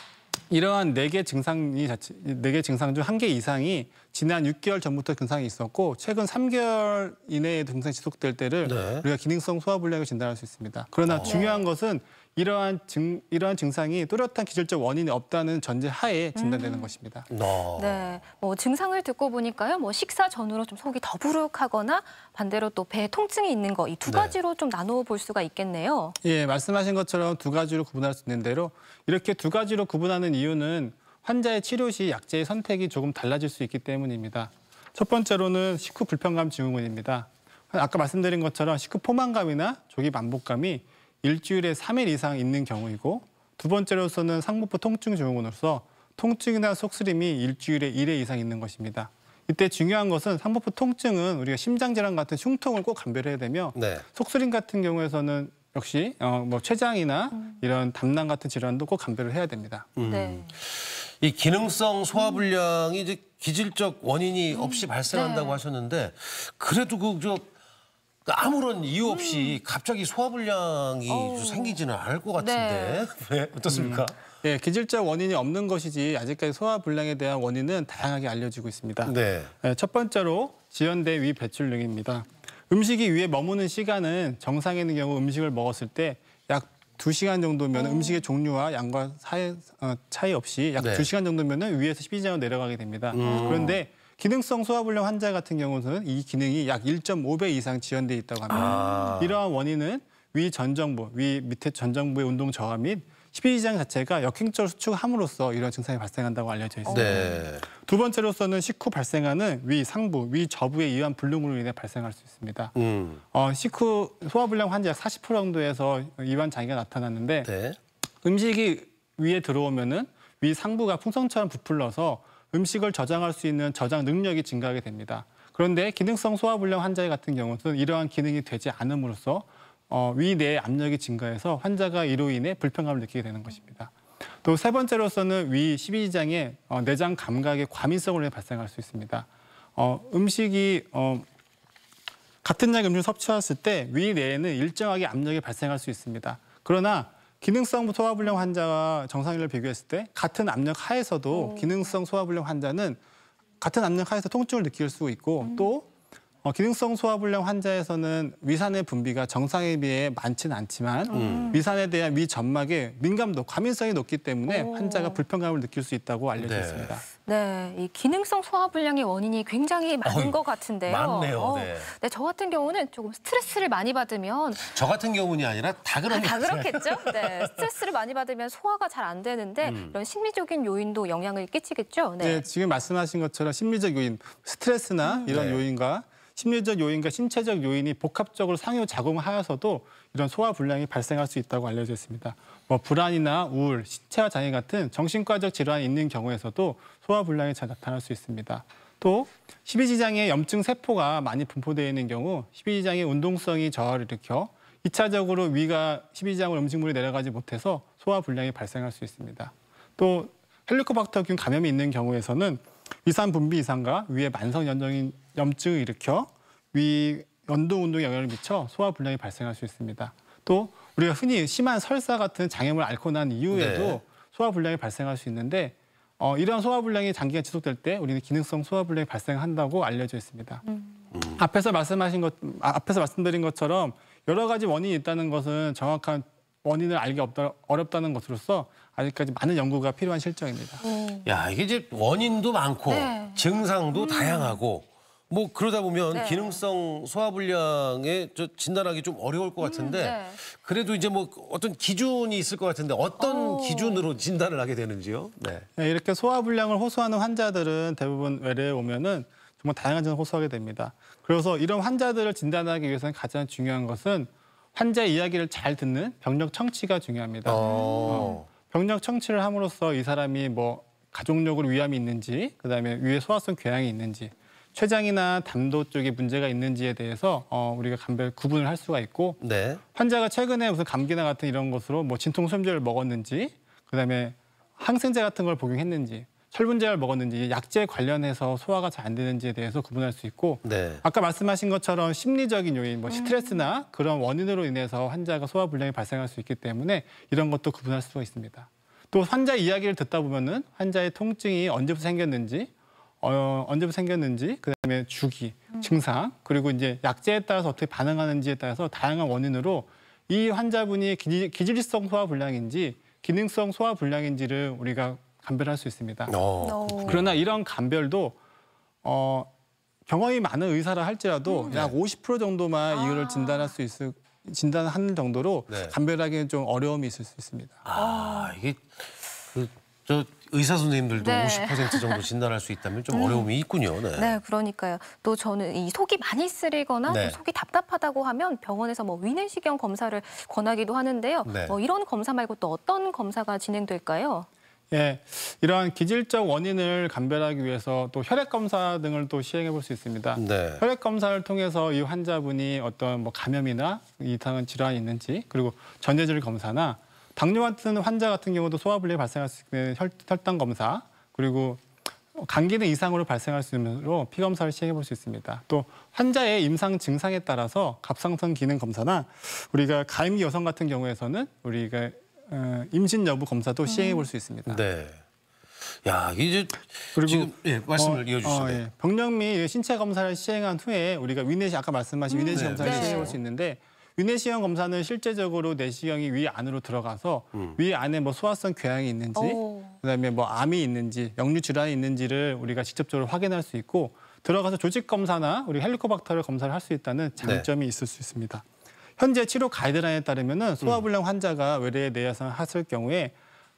이러한 네 개 증상이 자체 네 개 증상 중 한 개 이상이 지난 6개월 전부터 증상이 있었고 최근 3개월 이내에 증상이 지속될 때를 우리가 기능성 소화불량을 진단할 수 있습니다. 그러나 어. 중요한 것은 이러한 증 이러한 증상이 뚜렷한 기질적 원인이 없다는 전제 하에 진단되는 것입니다. 네, 뭐 증상을 듣고 보니까요, 뭐 식사 전후로 좀 속이 더부룩하거나 반대로 또 배에 통증이 있는 거 이두 네. 가지로 좀 나누어 볼 수가 있겠네요. 예, 말씀하신 것처럼 두 가지로 구분할 수 있는 대로 이렇게 두 가지로 구분하는 이유는 환자의 치료 시 약제의 선택이 조금 달라질 수 있기 때문입니다. 첫 번째로는 식후 불편감 증후군입니다. 아까 말씀드린 것처럼 식후 포만감이나 조기 만복감이 일주일에 3일 이상 있는 경우이고 두 번째로서는 상복부 통증 증후군으로서 통증이나 속쓰림이 일주일에 1회 이상 있는 것입니다. 이때 중요한 것은 상복부 통증은 우리가 심장질환 같은 흉통을 꼭 감별해야 되며 네. 속쓰림 같은 경우에서는 역시 어, 뭐 췌장이나 이런 담낭 같은 질환도 꼭 감별을 해야 됩니다. 음. 네. 이 기능성 소화불량이 이제 기질적 원인이 없이 발생한다고 네. 하셨는데 그래도 그저 아무런 이유 없이 갑자기 소화불량이 어우. 생기지는 않을 것 같은데 네. 어떻습니까? 예, 기질적 원인이 없는 것이지 아직까지 소화불량에 대한 원인은 다양하게 알려지고 있습니다. 네. 예, 첫 번째로 지연된 위 배출 등입니다. 음식이 위에 머무는 시간은 정상에 있는 경우 음식을 먹었을 때 약 두시간 정도면 음식의 종류와 양과 사이, 어, 차이 없이 약 네. 두시간 정도면 위에서 12장으로 내려가게 됩니다. 음. 그런데 기능성 소화불량 환자 같은 경우는 이 기능이 약 1.5배 이상 지연돼 있다고 합니다. 아. 이러한 원인은 위 전정부, 위 밑에 전정부의 운동 저하 및 12지장 자체가 역행적으로 수축함으로써 이런 증상이 발생한다고 알려져 있습니다. 네. 두 번째로서는 식후 발생하는 위 상부, 위 저부에 의한 불능으로 인해 발생할 수 있습니다. 음. 어, 식후 소화불량 환자 약 40% 정도에서 이완 장애가 나타났는데 네. 음식이 위에 들어오면은 위 상부가 풍선처럼 부풀러서 음식을 저장할 수 있는 저장 능력이 증가하게 됩니다. 그런데 기능성 소화불량 환자 같은 경우는 이러한 기능이 되지 않음으로써 어, 위 내의 압력이 증가해서 환자가 이로 인해 불편감을 느끼게 되는 것입니다. 또 세 번째로서는 위 12지장의 어, 내장 감각의 과민성으로 인해 발생할 수 있습니다. 어, 음식이 어, 같은 양 음식을 섭취했을 때 위 내에는 일정하게 압력이 발생할 수 있습니다. 그러나 기능성 소화불량 환자와 정상인을 비교했을 때 같은 압력 하에서도 기능성 소화불량 환자는 같은 압력 하에서 통증을 느낄 수 있고 또 어, 기능성 소화불량 환자에서는 위산의 분비가 정상에 비해 많지는 않지만 음. 위산에 대한 위 점막의 민감도, 과민성이 높기 때문에 오. 환자가 불편감을 느낄 수 있다고 알려져 네. 있습니다. 네, 이 기능성 소화불량의 원인이 굉장히 많은 어이, 것 같은데요. 많네요, 어, 네. 네, 저 같은 경우는 조금 스트레스를 많이 받으면 저 같은 경우는 아니라 다 그런 아, 다. 그렇겠죠. 네, 스트레스를 많이 받으면 소화가 잘 안 되는데 음. 이런 심리적인 요인도 영향을 끼치겠죠. 네. 네, 지금 말씀하신 것처럼 심리적 요인, 스트레스나 이런 네. 요인과 심리적 요인과 신체적 요인이 복합적으로 상호 작용하여서도 이런 소화 불량이 발생할 수 있다고 알려져 있습니다. 뭐 불안이나 우울, 신체화 장애 같은 정신과적 질환이 있는 경우에서도 소화 불량이 잘 나타날 수 있습니다. 또 12지장의 염증 세포가 많이 분포되어 있는 경우 12지장의 운동성이 저하를 일으켜 2차적으로 위가 12지장으로 음식물이 내려가지 못해서 소화 불량이 발생할 수 있습니다. 또 헬리코박터균 감염이 있는 경우에서는 위산 분비 이상과 위에 만성 연적인 염증을 일으켜 위 연동 운동에 영향을 미쳐 소화 불량이 발생할 수 있습니다. 또 우리가 흔히 심한 설사 같은 장애물 앓고 난 이후에도 네. 소화 불량이 발생할 수 있는데 어, 이러한 소화 불량이 장기간 지속될 때 우리는 기능성 소화 불량이 발생한다고 알려져 있습니다. 앞에서 말씀하신 것, 아, 앞에서 말씀드린 것처럼 여러 가지 원인이 있다는 것은 정확한 원인을 알기 어렵다는 것으로서 아직까지 많은 연구가 필요한 실정입니다. 야 이게 이제 원인도 많고 네. 증상도 다양하고 뭐 그러다 보면 네. 기능성 소화불량에 저 진단하기 좀 어려울 것 같은데 네. 그래도 이제 뭐 어떤 기준이 있을 것 같은데 어떤 오. 기준으로 진단을 하게 되는지요? 네. 네, 이렇게 소화불량을 호소하는 환자들은 대부분 외래에 오면은 정말 다양한 증상을 호소하게 됩니다. 그래서 이런 환자들을 진단하기 위해서는 가장 중요한 것은 환자의 이야기를 잘 듣는 병력 청취가 중요합니다. 어. 병력 청취를 함으로써 이 사람이 뭐 가족력으로 위암이 있는지, 그다음에 위에 소화성 궤양이 있는지, 췌장이나 담도 쪽에 문제가 있는지에 대해서 어, 우리가 감별 구분을 할 수가 있고 네. 환자가 최근에 무슨 감기나 같은 이런 것으로 뭐 진통 소염제를 먹었는지, 그다음에 항생제 같은 걸 복용했는지, 철분제를 먹었는지, 약제 관련해서 소화가 잘 안 되는지에 대해서 구분할 수 있고, 네. 아까 말씀하신 것처럼 심리적인 요인, 뭐 스트레스나 그런 원인으로 인해서 환자가 소화 불량이 발생할 수 있기 때문에 이런 것도 구분할 수가 있습니다. 또 환자 이야기를 듣다 보면은 환자의 통증이 언제부터 생겼는지, 어, 언제부터 생겼는지, 그다음에 주기, 증상, 그리고 이제 약제에 따라서 어떻게 반응하는지에 따라서 다양한 원인으로 이 환자분이 기, 기질성 소화 불량인지 기능성 소화 불량인지를 우리가 감별할 수 있습니다. 어. 그러나 이런 감별도 어, 경험이 많은 의사라 할지라도 약50% 정도만 이거를 진단할 수 있을 진단하는 정도로 네. 감별하기는 좀 어려움이 있을 수 있습니다. 아 이게 그 저 의사 선생님들도 네. 50% 정도 진단할 수 있다면 좀 음. 어려움이 있군요. 네. 네, 그러니까요. 또 저는 이 속이 많이 쓰리거나 네. 또 속이 답답하다고 하면 병원에서 뭐 위내시경 검사를 권하기도 하는데요. 네. 뭐 이런 검사 말고 또 어떤 검사가 진행될까요? 예, 이러한 기질적 원인을 감별하기 위해서 또 혈액 검사 등을 또 시행해 볼 수 있습니다. 네. 혈액 검사를 통해서 이 환자분이 어떤 뭐 감염이나 이상한 질환이 있는지 그리고 전해질 검사나 당뇨 같은 환자 같은 경우도 소화불량이 발생할 수 있는 혈, 혈당 검사 그리고 감기 등 이상으로 발생할 수 있으므로 피 검사를 시행해 볼 수 있습니다. 또 환자의 임상 증상에 따라서 갑상선 기능 검사나 우리가 가임기 여성 같은 경우에서는 우리가 어, 임신 여부 검사도 시행해 볼 수 있습니다. 네. 야, 이제 그리고 지금 예, 말씀을 이어주시죠. 네. 예. 병력 및 신체 검사를 시행한 후에 우리가 위내시 아까 말씀하신 음, 위내시 네, 검사를 네. 시행해 볼 수 있는데 위내시경 검사는 실제적으로 내시경이 위 안으로 들어가서 음. 위 안에 뭐 소화성 궤양이 있는지 오. 그다음에 뭐 암이 있는지 역류 질환이 있는지를 우리가 직접적으로 확인할 수 있고 들어가서 조직 검사나 우리 헬리코박터를 검사를 할 수 있다는 장점이 있을 수 있습니다. 현재 치료 가이드라인에 따르면은 소화불량 환자가 외래에 내야서 했을 경우에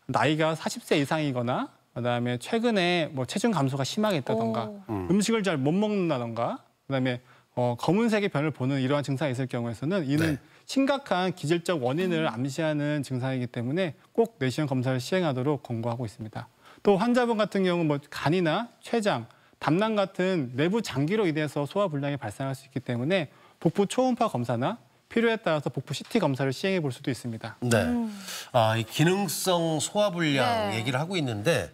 나이가 40세 이상이거나 그다음에 최근에 뭐 체중 감소가 심하게 있다던가 오. 음식을 잘 못 먹는다던가 그다음에 어, 검은색의 변을 보는 이러한 증상이 있을 경우에서는 이는 네. 심각한 기질적 원인을 암시하는 증상이기 때문에 꼭 내시경 검사를 시행하도록 권고하고 있습니다. 또 환자분 같은 경우 뭐 간이나 췌장, 담낭 같은 내부 장기로 인해서 소화 불량이 발생할 수 있기 때문에 복부 초음파 검사나 필요에 따라서 복부 CT 검사를 시행해 볼 수도 있습니다. 네. 아, 이 기능성 소화불량 네. 얘기를 하고 있는데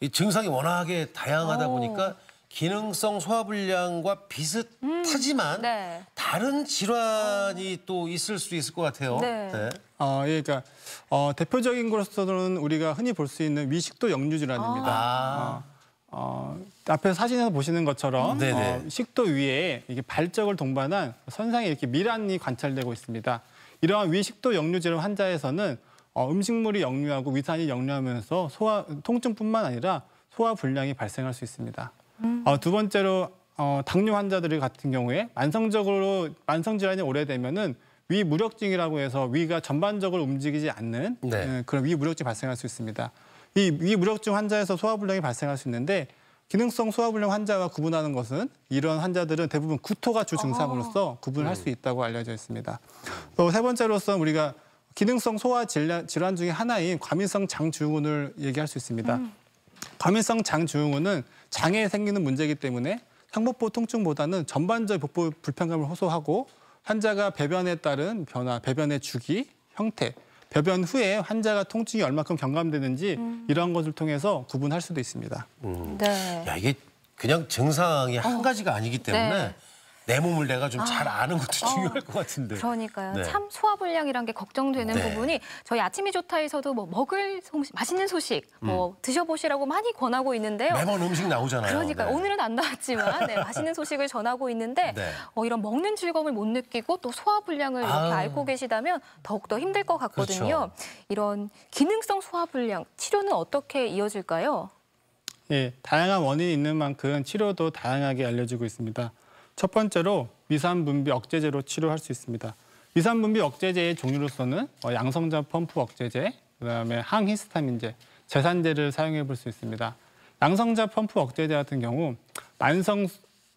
이 증상이 워낙에 다양하다 오. 보니까 기능성 소화불량과 비슷하지만 네. 다른 질환이 또 있을 수 있을 것 같아요. 네. 어, 예, 그러니까 어, 대표적인 것으로는 우리가 흔히 볼 수 있는 위식도 역류 질환입니다. 아. 어, 어, 앞에 사진에서 보시는 것처럼. 어, 식도 위에 이게 발적을 동반한 선상에 이렇게 미란이 관찰되고 있습니다. 이러한 위식도 역류 질환 환자에서는 어, 음식물이 역류하고 위산이 역류하면서 소화 통증뿐만 아니라 소화 불량이 발생할 수 있습니다. 어, 두 번째로 어, 당뇨 환자들 같은 경우에 만성적으로 만성 질환이 오래되면은 위 무력증이라고 해서 위가 전반적으로 움직이지 않는 네. 예, 그런 위 무력증이 발생할 수 있습니다. 이 위 무력증 환자에서 소화불량이 발생할 수 있는데 기능성 소화불량 환자와 구분하는 것은 이런 환자들은 대부분 구토가 주 증상으로서 구분할 수 있다고 알려져 있습니다. 또 세 번째로서 우리가 기능성 소화 질환, 질환 중에 하나인 과민성 장증후군을 얘기할 수 있습니다. 과민성 장증후군은 장애에 생기는 문제이기 때문에 상복부 통증보다는 전반적 복부 불편감을 호소하고 환자가 배변에 따른 변화, 배변의 주기, 형태, 배변 후에 환자가 통증이 얼마큼 경감되는지 이러한 것을 통해서 구분할 수도 있습니다. 음. 네. 야, 이게 그냥 증상이 한 가지가 아니기 때문에 네. 내 몸을 내가 좀 잘 아. 아는 것도 어. 중요할 것 같은데. 그러니까요. 네. 참 소화불량이란 게 걱정되는 네. 부분이 저희 아침이 좋다에서도 뭐 먹을 소식, 맛있는 소식 뭐 드셔보시라고 많이 권하고 있는데요. 음. 매번 음식 나오잖아요. 그러니까 네. 오늘은 안 나왔지만 네, 맛있는 소식을 전하고 있는데 네. 어, 이런 먹는 즐거움을 못 느끼고 또 소화불량을 이렇게 아. 앓고 계시다면 더욱더 힘들 것 같거든요. 그렇죠. 이런 기능성 소화불량 치료는 어떻게 이어질까요? 예, 다양한 원인이 있는 만큼 치료도 다양하게 알려지고 있습니다. 첫 번째로 위산 분비 억제제로 치료할 수 있습니다. 위산 분비 억제제의 종류로서는 어, 양성자 펌프 억제제, 그다음에 항히스타민제, 제산제를 사용해 볼 수 있습니다. 양성자 펌프 억제제 같은 경우 만성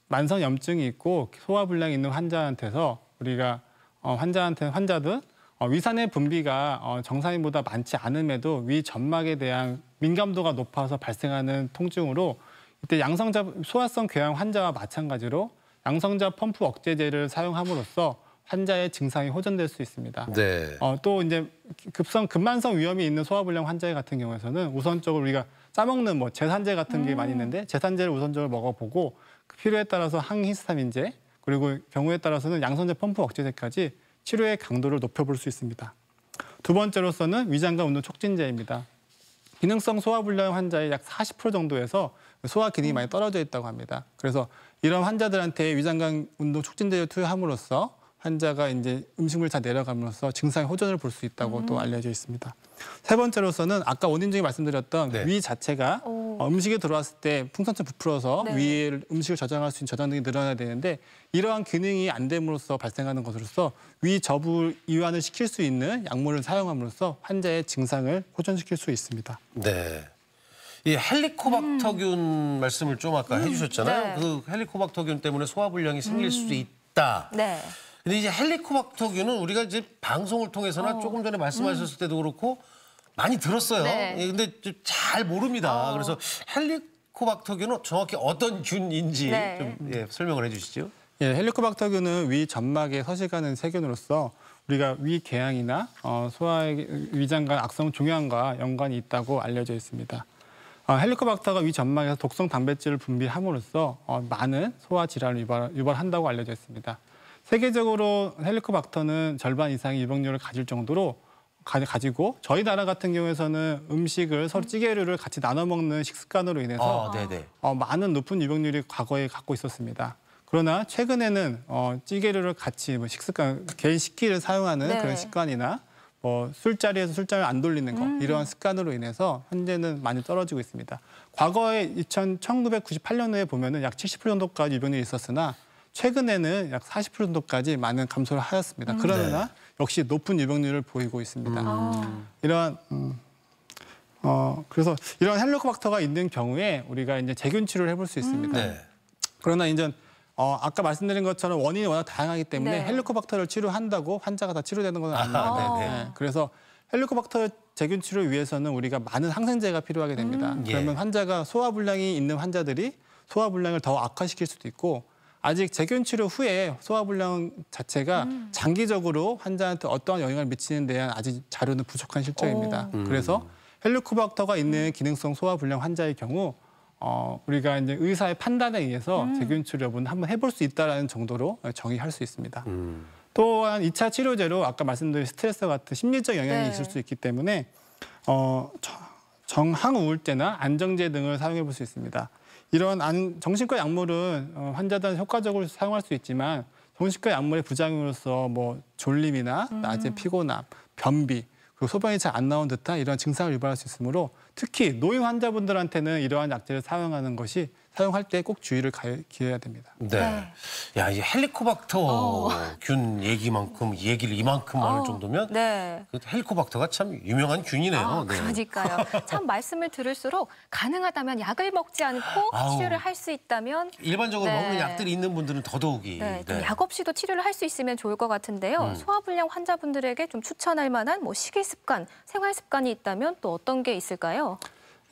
만성 염증이 있고 소화 불량이 있는 환자한테서 우리가 어, 환자한테 환자든 어, 위산의 분비가 어, 정상인보다 많지 않음에도 위 점막에 대한 민감도가 높아서 발생하는 통증으로 이때 양성자 소화성 궤양 환자와 마찬가지로 양성자 펌프 억제제를 사용함으로써 환자의 증상이 호전될 수 있습니다. 네. 어, 또 이제 급성 급만성 위험이 있는 소화불량 환자 같은 경우에는 우선적으로 우리가 짜먹는 뭐 제산제 같은 게 많이 있는데 제산제를 우선적으로 먹어보고 그 필요에 따라서 항히스타민제 그리고 경우에 따라서는 양성제 펌프 억제제까지 치료의 강도를 높여볼 수 있습니다. 두 번째로서는 위장관 운동 촉진제입니다. 기능성 소화불량 환자의 약 40% 정도에서 소화 기능이 많이 떨어져 있다고 합니다. 그래서 이런 환자들한테 위장관 운동 촉진제를 투여함으로써 환자가 이제 음식물 다 내려감으로써 증상의 호전을 볼 수 있다고 또 알려져 있습니다. 세 번째로서는 아까 원인 중에 말씀드렸던 위 자체가 어, 음식에 들어왔을 때 풍선처럼 부풀어서 네. 위에 음식을 저장할 수 있는 저장 등이 늘어나야 되는데 이러한 기능이 안 됨으로써 발생하는 것으로서 위 저부 이완을 시킬 수 있는 약물을 사용함으로써 환자의 증상을 호전시킬 수 있습니다. 네. 이 헬리코박터균 말씀을 좀 아까 해주셨잖아요. 네. 그 헬리코박터균 때문에 소화불량이 생길 수도 있다. 네. 근데 이제 헬리코박터균은 우리가 이제 방송을 통해서나 조금 전에 말씀하셨을 때도 그렇고 많이 들었어요. 네. 예, 근데 좀잘 모릅니다. 그래서 헬리코박터균은 정확히 어떤 균인지 네. 좀 예, 설명을 해주시죠. 예, 헬리코박터균은 위 점막에 서식하는 세균으로서 우리가 위 궤양이나 어, 소화의 위장관 악성 종양과 연관이 있다고 알려져 있습니다. 어, 헬리코박터가 위 점막에서 독성 단백질을 분비함으로써 어, 많은 소화 질환을 유발, 유발한다고 알려져 있습니다. 세계적으로 헬리코박터는 절반 이상의 유병률을 가질 정도로 가, 가지고 저희 나라 같은 경우에서는 음식을 서로 찌개류를 같이 나눠 먹는 식습관으로 인해서 아. 어, 많은 높은 유병률이 과거에 갖고 있었습니다. 그러나 최근에는 어, 찌개류를 같이 뭐 식습관, 개인 식기를 사용하는 네. 그런 습관이나 뭐 술자리에서 술잔을 안 돌리는 거 음. 이러한 습관으로 인해서 현재는 많이 떨어지고 있습니다. 과거에 2000, 1998년도에 보면은 약 70% 정도까지 유병률이 있었으나 최근에는 약 40% 정도까지 많은 감소를 하였습니다. 음. 그러나 네. 역시 높은 유병률을 보이고 있습니다. 아. 이러한 음, 어 그래서 이런 헬리코박터가 있는 경우에 우리가 이제 재균 치료를 해볼 수 있습니다. 네. 그러나 이제 어, 아까 말씀드린 것처럼 원인이 워낙 다양하기 때문에 네. 헬리코박터를 치료한다고 환자가 다 치료되는 건 아닙니다. 아, 네, 네. 네, 그래서 헬리코박터 재균 치료를 위해서는 우리가 많은 항생제가 필요하게 됩니다. 음. 그러면 예. 환자가 소화불량이 있는 환자들이 소화불량을 더 악화시킬 수도 있고 아직 재균 치료 후에 소화불량 자체가 음. 장기적으로 환자한테 어떠한 영향을 미치는 데한 아직 자료는 부족한 실정입니다. 오. 음. 그래서 헬리코박터가 있는 기능성 소화불량 환자의 경우 어, 우리가 이제 의사의 판단에 의해서 음. 재균 치료 여부는 한번 해볼 수 있다라는 정도로 정의할 수 있습니다. 음. 또한 2차 치료제로 아까 말씀드린 스트레스 같은 심리적 영향이 네. 있을 수 있기 때문에 어, 저- 정항우울제나 안정제 등을 사용해 볼 수 있습니다. 이런 안- 정신과 약물은 어, 환자들은 효과적으로 사용할 수 있지만 정신과 약물의 부작용으로서 뭐 졸림이나 낮에 피곤함, 변비, 그리고 소변이 잘 안 나온 듯한 이런 증상을 유발할 수 있으므로 특히 노인 환자분들한테는 이러한 약제를 사용하는 것이 사용할 때 꼭 주의를 가- 기해야 됩니다. 네. 야, 이 헬리코박터균 얘기만큼 이 얘기를 이만큼 많을 어, 정도면 네. 그 헬리코박터가 참 유명한 균이네요. 아, 네. 그러니까요. 참 말씀을 들을수록 가능하다면 약을 먹지 않고 아우. 치료를 할 수 있다면 일반적으로 네. 먹는 약들이 있는 분들은 더더욱이. 네, 좀 네. 약 없이도 치료를 할 수 있으면 좋을 것 같은데요. 음. 소화불량 환자분들에게 좀 추천할 만한 뭐 식이 습관, 생활 습관이 있다면 또 어떤 게 있을까요?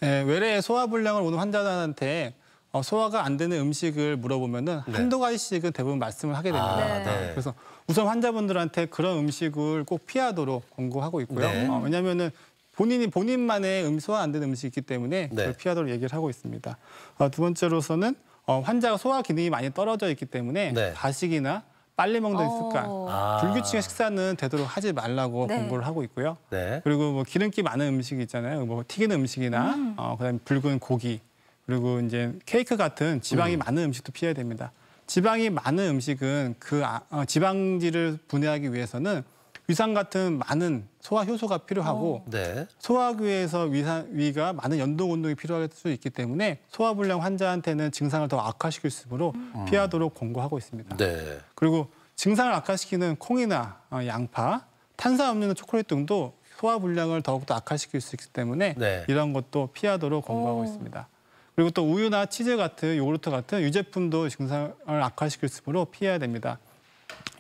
예, 외래에 소화불량을 오는 환자들한테 어, 소화가 안 되는 음식을 물어보면은 네. 한두 가지씩은 대부분 말씀을 하게 됩니다. 아, 네. 어, 그래서 우선 환자분들한테 그런 음식을 꼭 피하도록 권고하고 있고요. 네. 어, 왜냐하면은 본인이 본인만의 음, 소화 안 되는 음식이 있기 때문에 그걸 네. 피하도록 얘기를 하고 있습니다. 어, 두 번째로서는 어, 환자가 소화 기능이 많이 떨어져 있기 때문에 네. 과식이나 빨리 먹는 어. 습관, 아. 불규칙한 식사는 되도록 하지 말라고 네. 권고를 하고 있고요. 네. 그리고 뭐 기름기 많은 음식이 있잖아요. 뭐 튀기는 음식이나 어, 그다음에 붉은 고기 그리고 이제 케이크 같은 지방이 많은 음식도 피해야 됩니다. 지방이 많은 음식은 그 아- 어, 지방지를 분해하기 위해서는 위산 같은 많은 소화 효소가 필요하고 네. 소화기에서 위산, 위가 많은 연동 운동이 필요할 수 있기 때문에 소화불량 환자한테는 증상을 더 악화시킬 수 있으므로 피하도록 권고하고 있습니다. 네. 그리고 증상을 악화시키는 콩이나 어, 양파, 탄수화음료나 초콜릿 등도 소화 불량을 더욱더 악화시킬 수 있기 때문에 네. 이런 것도 피하도록 권고하고 오. 있습니다. 그리고 또 우유나 치즈 같은 요구르트 같은 유제품도 증상을 악화시킬 수 있으므로 피해야 됩니다.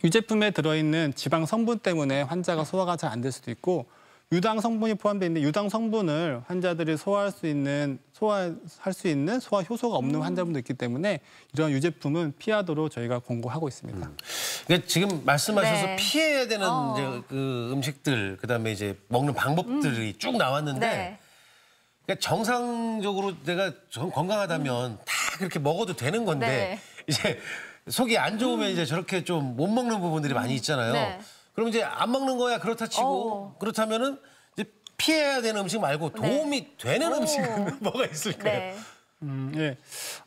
유제품에 들어있는 지방 성분 때문에 환자가 소화가 잘 안 될 수도 있고 유당 성분이 포함되어 있는데 유당 성분을 환자들이 소화할 수 있는 소화할 수 있는 소화 효소가 없는 환자분도 있기 때문에 이런 유제품은 피하도록 저희가 권고하고 있습니다. 그러니까 지금 말씀하셔서 네. 피해야 되는 어. 이제 그 음식들 그다음에 이제 먹는 방법들이 쭉 나왔는데 네. 그러니까 정상적으로 내가 정- 건강하다면 다 그렇게 먹어도 되는 건데 네. 이제 속이 안 좋으면 이제 저렇게 좀 못 먹는 부분들이 많이 있잖아요. 네. 그럼 이제 안 먹는 거야 그렇다 치고 어. 그렇다면은 이제 피해야 되는 음식 말고 도움이 되는 오. 음식은 뭐가 있을까요? 네. 음, 예.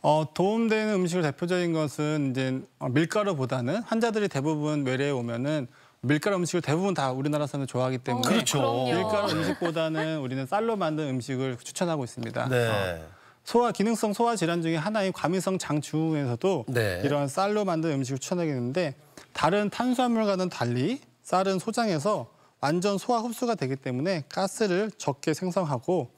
어, 도움되는 음식을 대표적인 것은 이제 어, 밀가루보다는 환자들이 대부분 외래에 오면은 밀가루 음식을 대부분 다 우리나라 사람들 좋아하기 때문에 그렇죠. 그럼요. 밀가루 음식보다는 우리는 쌀로 만든 음식을 추천하고 있습니다. 네. 어, 소화 기능성 소화 질환 중에 하나인 과민성 장 증후에서도 네. 이러한 쌀로 만든 음식을 추천하게 되는데 다른 탄수화물과는 달리 쌀은 소장에서 완전 소화 흡수가 되기 때문에 가스를 적게 생성하고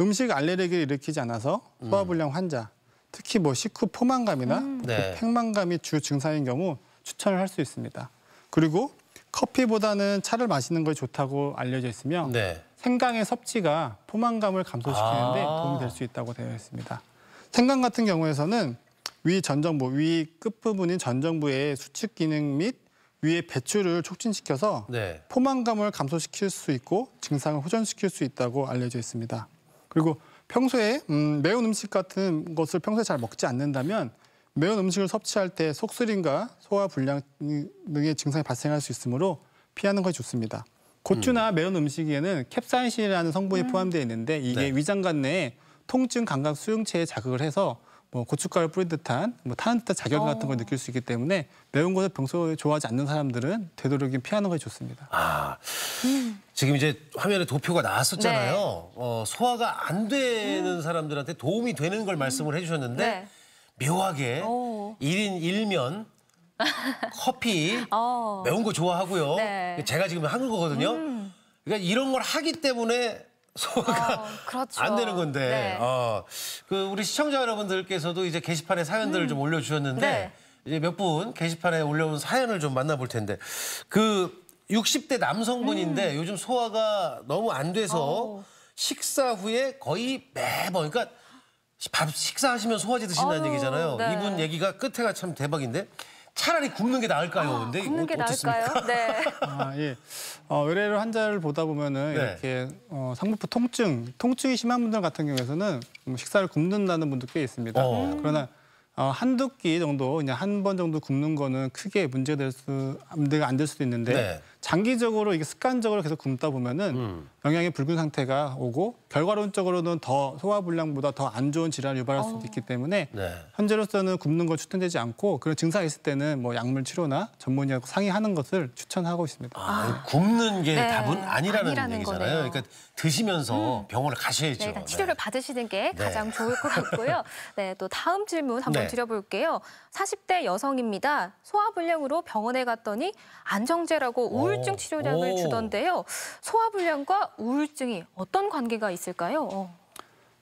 음식 알레르기를 일으키지 않아서 소화불량 환자, 특히 뭐 식후 포만감이나 네. 그 팽만감이 주 증상인 경우 추천을 할 수 있습니다. 그리고 커피보다는 차를 마시는 것이 좋다고 알려져 있으며 네. 생강의 섭취가 포만감을 감소시키는데 아. 도움이 될 수 있다고 되어 있습니다. 생강 같은 경우에서는 위 전정부, 위 끝부분인 전정부의 수축 기능 및 위의 배출을 촉진시켜서 네. 포만감을 감소시킬 수 있고 증상을 호전시킬 수 있다고 알려져 있습니다. 그리고 평소에 음, 매운 음식 같은 것을 평소에 잘 먹지 않는다면 매운 음식을 섭취할 때 속쓰림과 소화 불량 등의 증상이 발생할 수 있으므로 피하는 것이 좋습니다. 고추나 매운 음식에는 캡사이신이라는 성분이 포함되어 있는데 이게 네. 위장관 내에 통증 감각 수용체에 자극을 해서 뭐 고춧가루 뿌린 듯한 뭐 타는 듯한 자결 같은 걸 느낄 수 있기 때문에 매운 것을 평소에 좋아하지 않는 사람들은 되도록이면 피하는 것이 좋습니다. 아, 지금 이제 화면에 도표가 나왔었잖아요. 네. 어, 소화가 안 되는 사람들한테 도움이 되는 걸 말씀을 해주셨는데 네. 묘하게 오. 일인일면 커피 어. 매운 거 좋아하고요. 네. 제가 지금 하는 거거든요. 음. 그러니까 이런 걸 하기 때문에 소화가 그렇죠. 안 되는 건데. 네. 어, 그 우리 시청자 여러분들께서도 이제 게시판에 사연들을 좀 올려주셨는데 음. 네. 이제 몇 분 게시판에 올려온 사연을 좀 만나볼 텐데 그 60대 남성분인데 음. 요즘 소화가 너무 안 돼서 어. 식사 후에 거의 매번 그러니까 밥 식사하시면 소화제 드신다는 아유, 얘기잖아요. 네. 이분 얘기가 끝에가 참 대박인데 차라리 굽는 게 나을까요? 근데 아, 굽는 게 어- 어떻습니까? 나을까요? 네. 아, 예. 어, 의뢰를 환자를 보다 보면은 네. 이렇게 어, 상복부 통증, 통증이 심한 분들 같은 경우에는 음, 식사를 굶는다는 분도 꽤 있습니다. 어. 그러나 어, 한두 끼 정도 그냥 한 번 정도 굶는 거는 크게 문제가 될 수, 문제가 안 될 수도 있는데 네. 장기적으로 이게 습관적으로 계속 굶다 보면은 음. 영양이 붉은 상태가 오고 결과론적으로는 더 소화불량보다 더 안 좋은 질환을 유발할 수도 있기 때문에 네. 현재로서는 굶는 거 추천되지 않고 그런 증상이 있을 때는 뭐 약물 치료나 전문의하고 상의하는 것을 추천하고 있습니다. 아, 굽는 게 네. 답은 아니라는, 아니라는 얘기잖아요. 거네요. 음. 그러니까 드시면서 병원을 가셔야죠. 네, 일단 치료를 받으시는 게 네. 가장 좋을 것 같고요. 네, 또 다음 질문 한번 네. 드려볼게요. 40대 여성입니다. 소화불량으로 병원에 갔더니 안정제라고 우울 증 오. 치료약을 오. 주던데요. 소화불량과 우울증이 어떤 관계가 있을까요? 어.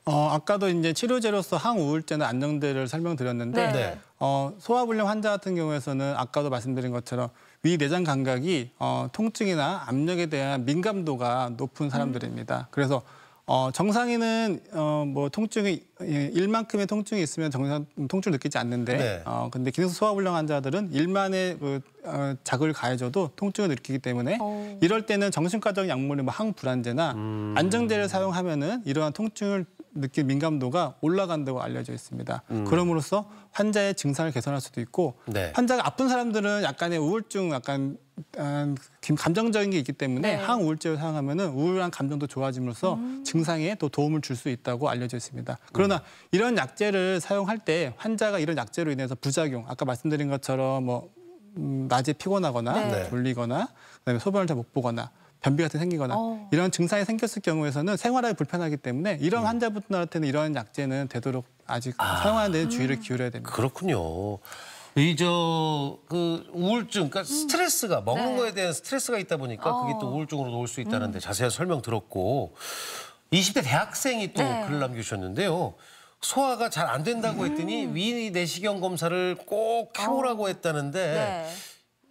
어, 아까도 이제 치료제로서 항우울제나 안정제를 설명드렸는데 네. 어, 소화불량 환자 같은 경우에서는 아까도 말씀드린 것처럼 위 내장 감각이 어, 통증이나 압력에 대한 민감도가 높은 사람들입니다. 그래서 어, 정상인은 어, 뭐 통증이 예, 일만큼의 통증이 있으면 정상 통증을 느끼지 않는데 네. 어, 근데 기능성 소화불량 환자들은 일만의 그, 어, 자극을 가해줘도 통증을 느끼기 때문에 어. 이럴 때는 정신과적 약물인 뭐 항불안제나 음. 안정제를 사용하면은 이러한 통증을 느낀 민감도가 올라간다고 알려져 있습니다. 그럼으로써 환자의 증상을 개선할 수도 있고 음. 네. 환자가 아픈 사람들은 약간의 우울증, 약간 감정적인 게 있기 때문에 네. 항우울제를 사용하면은 우울한 감정도 좋아짐으로써 증상에 또 도움을 줄 수 있다고 알려져 있습니다. 그러나 이런 약제를 사용할 때 환자가 이런 약제로 인해서 부작용, 아까 말씀드린 것처럼 뭐 음, 낮에 피곤하거나 네. 졸리거나 그다음에 소변을 잘 못 보거나 변비 같은 게 생기거나 어. 이런 증상이 생겼을 경우에서는 생활하기 불편하기 때문에 이런 환자분들한테는 이런 약제는 되도록 아직 사용하는 데 주의를 기울여야 됩니다. 그렇군요. 이 저 그 우울증, 그러니까 스트레스가 먹는 네. 거에 대한 스트레스가 있다 보니까 그게 또 어. 우울증으로 올 수 있다는데 자세한 설명 들었고 20대 대학생이 또 네. 글을 남겨주셨는데요. 소화가 잘 안 된다고 했더니 위 내시경 검사를 꼭 해보라고 했다는데 네.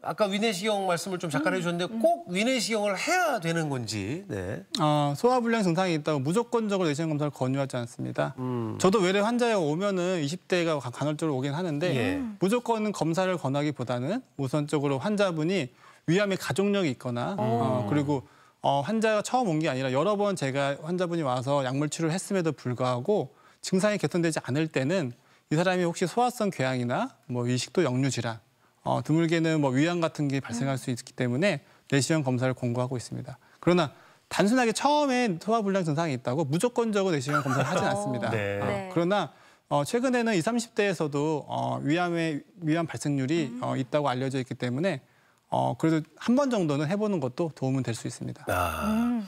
아까 위내시경 말씀을 좀 잠깐 해주셨는데 꼭 위내시경을 해야 되는 건지. 네. 어, 소화불량 증상이 있다고 무조건적으로 내시경 검사를 권유하지 않습니다. 저도 외래 환자가 오면은 20대가 간헐적으로 오긴 하는데 예. 무조건 검사를 권하기보다는 우선적으로 환자분이 위암의 가족력이 있거나 어, 그리고 어, 환자가 처음 온 게 아니라 여러 번 제가 환자분이 와서 약물 치료를 했음에도 불구하고 증상이 개선되지 않을 때는 이 사람이 혹시 소화성 궤양이나 뭐 위식도 역류 질환, 어, 드물게는 뭐 위암 같은 게 발생할 수 있기 때문에 내시경 검사를 권고하고 있습니다. 그러나 단순하게 처음에 소화불량 증상이 있다고 무조건적으로 내시경 검사를 하진 않습니다. 네. 어, 네. 그러나 어, 최근에는 20, 30대에서도 어, 위암의 위암 발생률이 어, 있다고 알려져 있기 때문에 어, 그래도 한 번 정도는 해보는 것도 도움은 될 수 있습니다. 아,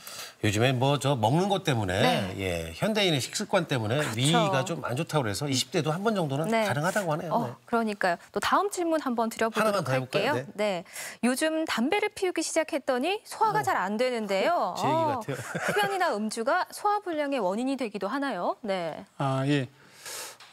요즘에 뭐 저 먹는 것 때문에 네. 예, 현대인의 식습관 때문에 위가 좀 안 좋다고 그래서 20대도 한 번 정도는 네. 가능하다고 하네요. 어, 네. 그러니까요. 또 다음 질문 한번 드려보도록? 할게요. 네. 요즘 담배를 피우기 시작했더니 소화가 잘안 되는데요. 제 얘기 어, 같아요. 흡연이나 음주가 소화불량의 원인이 되기도 하나요? 네. 아, 예.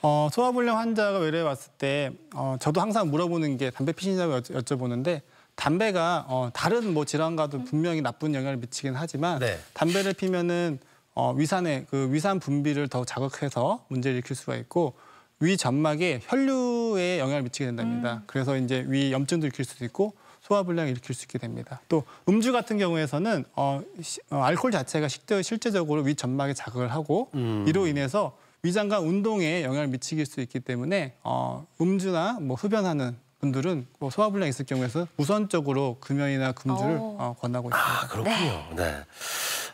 어, 소화불량 환자가 외래에 왔을 때 어, 저도 항상 물어보는 게 담배 피시냐고 여쭤, 여쭤보는데 담배가 어, 다른 뭐 질환과도 분명히 나쁜 영향을 미치긴 하지만 네. 담배를 피면은 어, 위산의 그 위산 분비를 더 자극해서 문제를 일으킬 수가 있고 위 점막에 혈류에 영향을 미치게 된답니다. 그래서 이제 위 염증도 일으킬 수도 있고 소화불량을 일으킬 수 있게 됩니다. 또 음주 같은 경우에서는 어, 시- 어, 알코올 자체가 실제, 실제적으로 위 점막에 자극을 하고 음. 이로 인해서 위장과 운동에 영향을 미치길 수 있기 때문에 어, 음주나 뭐 흡연하는 분들은 뭐 소화불량 있을 경우에서 우선적으로 금연이나 금주를 오. 어, 권하고 있습니다. 아, 그렇군요. 네.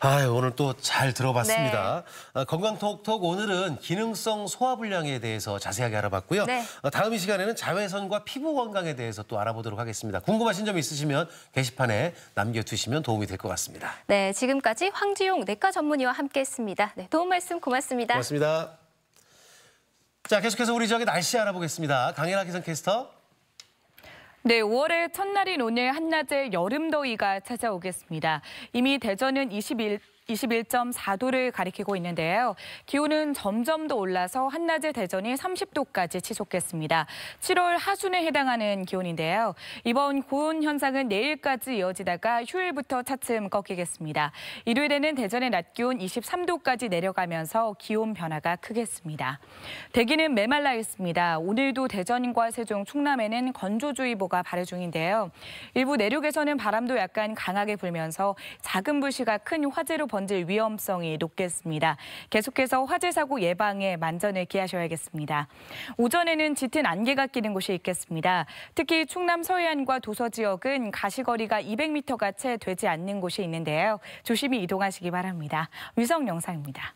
아유, 오늘 또 잘 들어봤습니다. 네. 아, 건강톡톡 오늘은 기능성 소화불량에 대해서 자세하게 알아봤고요. 네. 어, 다음 이 시간에는 자외선과 피부 건강에 대해서 또 알아보도록 하겠습니다. 궁금하신 점 있으시면 게시판에 남겨두시면 도움이 될 것 같습니다. 네, 지금까지 황지용 내과 전문의와 함께했습니다. 네, 도움 말씀 고맙습니다. 고맙습니다. 자, 계속해서 우리 지역의 날씨 알아보겠습니다. 강혜라 기상캐스터. 네, 5월의 첫날인 오늘 한낮에 여름 더위가 찾아오겠습니다. 이미 대전은 21 21.4도를 가리키고 있는데요. 기온은 점점 더 올라서 한낮에 대전이 30도까지 치솟겠습니다. 7월 하순에 해당하는 기온인데요. 이번 고온 현상은 내일까지 이어지다가 휴일부터 차츰 꺾이겠습니다. 일요일에는 대전의 낮 기온 23도까지 내려가면서 기온 변화가 크겠습니다. 대기는 메말라 있습니다. 오늘도 대전과 세종, 충남에는 건조주의보가 발효 중인데요. 일부 내륙에서는 바람도 약간 강하게 불면서 작은 불씨가 큰 화재로 번질 위험성이 높겠습니다. 계속해서 화재 사고 예방에 만전을 기하셔야겠습니다. 오전에는 짙은 안개가 끼는 곳이 있겠습니다. 특히 충남 서해안과 도서 지역은 가시거리가 200m가 채 되지 않는 곳이 있는데요. 조심히 이동하시기 바랍니다. 위성 영상입니다.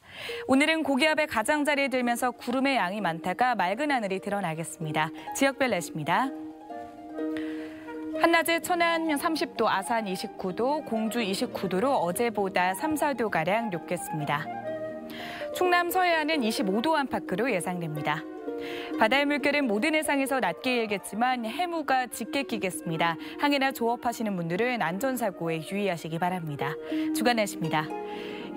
오늘은 고기압의 가장자리에 들면서 구름의 양이 많다가 맑은 하늘이 드러나겠습니다. 지역별 날씨입니다. 한낮에 천안 30도, 아산 29도, 공주 29도로 어제보다 3, 4도가량 높겠습니다. 충남 서해안은 25도 안팎으로 예상됩니다. 바다의 물결은 모든 해상에서 낮게 일겠지만 해무가 짙게 끼겠습니다. 항해나 조업하시는 분들은 안전사고에 유의하시기 바랍니다. 주간 날씨입니다.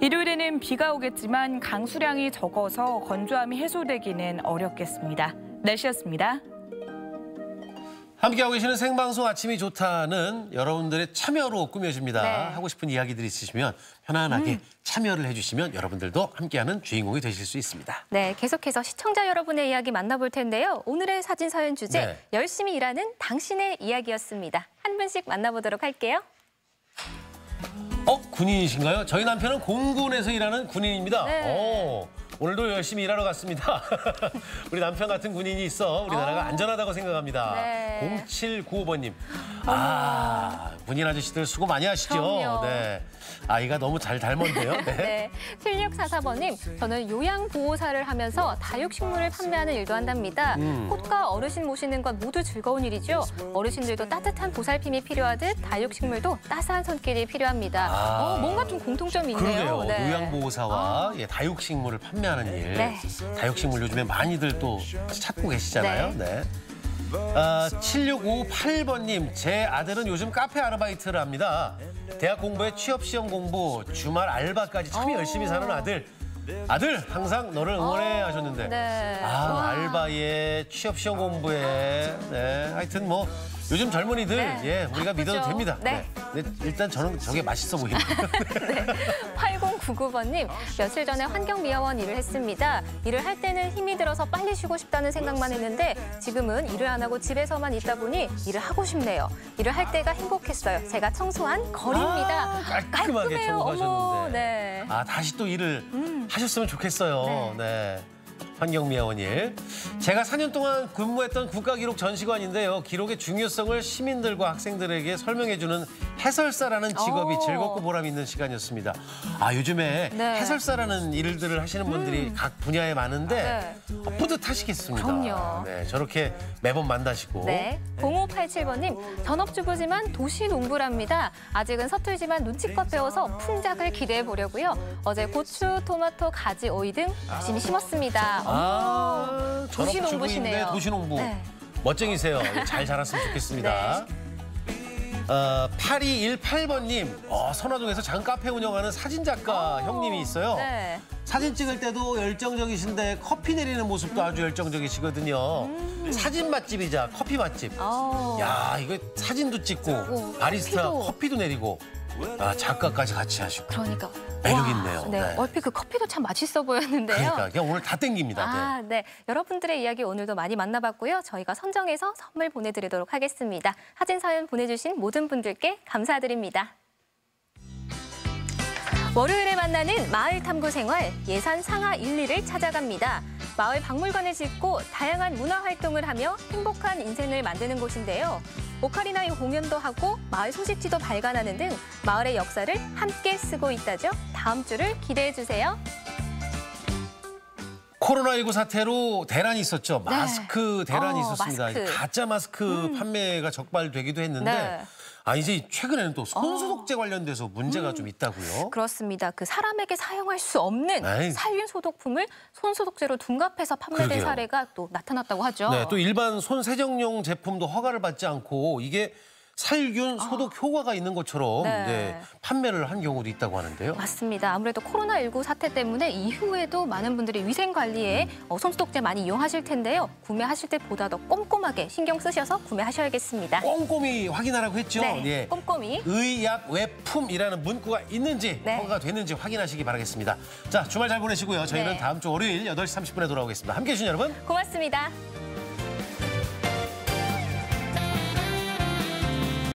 일요일에는 비가 오겠지만 강수량이 적어서 건조함이 해소되기는 어렵겠습니다. 날씨였습니다. 함께하고 계시는 생방송 아침이 좋다는 여러분들의 참여로 꾸며집니다. 네. 하고 싶은 이야기들이 있으시면 편안하게 참여를 해주시면 여러분들도 함께하는 주인공이 되실 수 있습니다. 네, 계속해서 시청자 여러분의 이야기 만나볼 텐데요. 오늘의 사진 사연 주제 네. 열심히 일하는 당신의 이야기였습니다. 한 분씩 만나보도록 할게요. 어, 군인이신가요? 저희 남편은 공군에서 일하는 군인입니다. 네. 오, 오늘도 열심히 일하러 갔습니다. 우리 남편 같은 군인이 있어 우리나라가 안전하다고 생각합니다. 네. 0795번님. 아, 군인 아저씨들 수고 많이 하시죠? 그럼요. 네. 아이가 너무 잘 닮았네요. 네. 네, 7644번님, 저는 요양보호사를 하면서 다육식물을 판매하는 일도 한답니다. 음. 꽃과 어르신 모시는 건 모두 즐거운 일이죠. 어르신들도 따뜻한 보살핌이 필요하듯 다육식물도 따스한 손길이 필요합니다. 아. 어, 뭔가 좀 공통점이 있네요. 그러게요. 네. 요양보호사와 예, 다육식물을 판매 하는 일. 네. 다육식물 요즘에 많이들 또 찾고 계시잖아요. 네. 아, 7658번님, 제 아들은 요즘 카페 아르바이트를 합니다. 대학 공부에 취업 시험 공부, 주말 알바까지 참 열심히 사는 아들. 아들 항상 너를 응원해 하셨는데 네. 아 와. 알바에 취업 시험 공부에 네 하여튼 뭐 요즘 젊은이들 네. 예 우리가 믿어도. 됩니다. 네. 네. 일단 저는 저게 맛있어 보입니다. 8099번님, 며칠 전에 환경미화원 일을 했습니다. 일을 할 때는 힘이 들어서 빨리 쉬고 싶다는 생각만 했는데 지금은 일을 안 하고 집에서만 있다 보니 일을 하고 싶네요. 일을 할 때가 행복했어요. 제가 청소한 거리입니다. 아, 깔끔하게 청소하셨는데. 네. 아 다시 또 일을 하셨으면 좋겠어요. 네. 환경미화원 일. 제가 4년 동안 근무했던 국가기록 전시관인데요. 기록의 중요성을 시민들과 학생들에게 설명해주는 해설사라는 직업이 오. 즐겁고 보람 있는 시간이었습니다. 아 요즘에 네. 해설사라는 일들을 하시는 분들이 각 분야에 많은데 아, 뿌듯하시겠습니다. 그럼요. 네, 저렇게 매번 만나시고 네. 0587번님, 전업주부지만 도시 농부랍니다. 아직은 서툴지만 눈치껏 배워서 풍작을 기대해 보려고요. 어제 고추, 토마토, 가지, 오이 등 열심히 심었습니다. 아, 어머, 도시 전업주부인데 농부시네요. 도시농부. 네. 멋쟁이세요. 잘 자랐으면 좋겠습니다. 어, 8218번님, 어, 선화동에서 장 카페 운영하는 사진작가 형님이 있어요. 네. 사진 찍을 때도 열정적이신데 커피 내리는 모습도 아주 열정적이시거든요. 사진 맛집이자 커피 맛집. 음. 어. 야, 이거 사진도 찍고 오, 바리스타 커피도. 커피도 내리고 아, 작가까지 같이 하시고. 그러니까. 매력 와, 있네요. 네. 네. 얼핏 그 커피도 참 맛있어 보였는데요. 그러니까 그냥 오늘 다 땡깁니다. 네. 아, 네. 여러분들의 이야기 오늘도 많이 만나봤고요. 저희가 선정해서 선물 보내드리도록 하겠습니다. 사진 사연 보내주신 모든 분들께 감사드립니다. 월요일에 만나는 마을 탐구 생활 예산 상하 1, 2를 찾아갑니다. 마을 박물관을 짓고 다양한 문화 활동을 하며 행복한 인생을 만드는 곳인데요. 오카리나 공연도 하고 마을 소식지도 발간하는 등 마을의 역사를 함께 쓰고 있다죠. 다음 주를 기대해 주세요. 코로나19 사태로 대란이 있었죠. 마스크 대란이 어, 있었습니다. 마스크. 가짜 마스크 판매가 적발되기도 했는데 네. 아 이제 최근에는 또 손소독제 관련돼서 문제가 좀 있다고요. 그렇습니다. 그 사람에게 사용할 수 없는 에이. 살균 소독품을 손 소독제로 둔갑해서 판매된 그러게요. 사례가 또 나타났다고 하죠. 네, 또 일반 손 세정용 제품도 허가를 받지 않고 이게 살균 소독 효과가 있는 것처럼 아. 네. 네, 판매를 한 경우도 있다고 하는데요. 맞습니다. 아무래도 코로나19 사태 때문에 이후에도 많은 분들이 위생 관리에 어, 손소독제 많이 이용하실 텐데요. 구매하실 때 보다 더 꼼꼼하게 신경 쓰셔서 구매하셔야겠습니다. 꼼꼼히 확인하라고 했죠. 네, 예. 꼼꼼히. 의약 외품이라는 문구가 있는지 네. 허가가 됐는지 확인하시기 바라겠습니다. 자, 주말 잘 보내시고요. 저희는 네. 다음 주 월요일 8시 30분에 돌아오겠습니다. 함께해 주신 여러분 고맙습니다.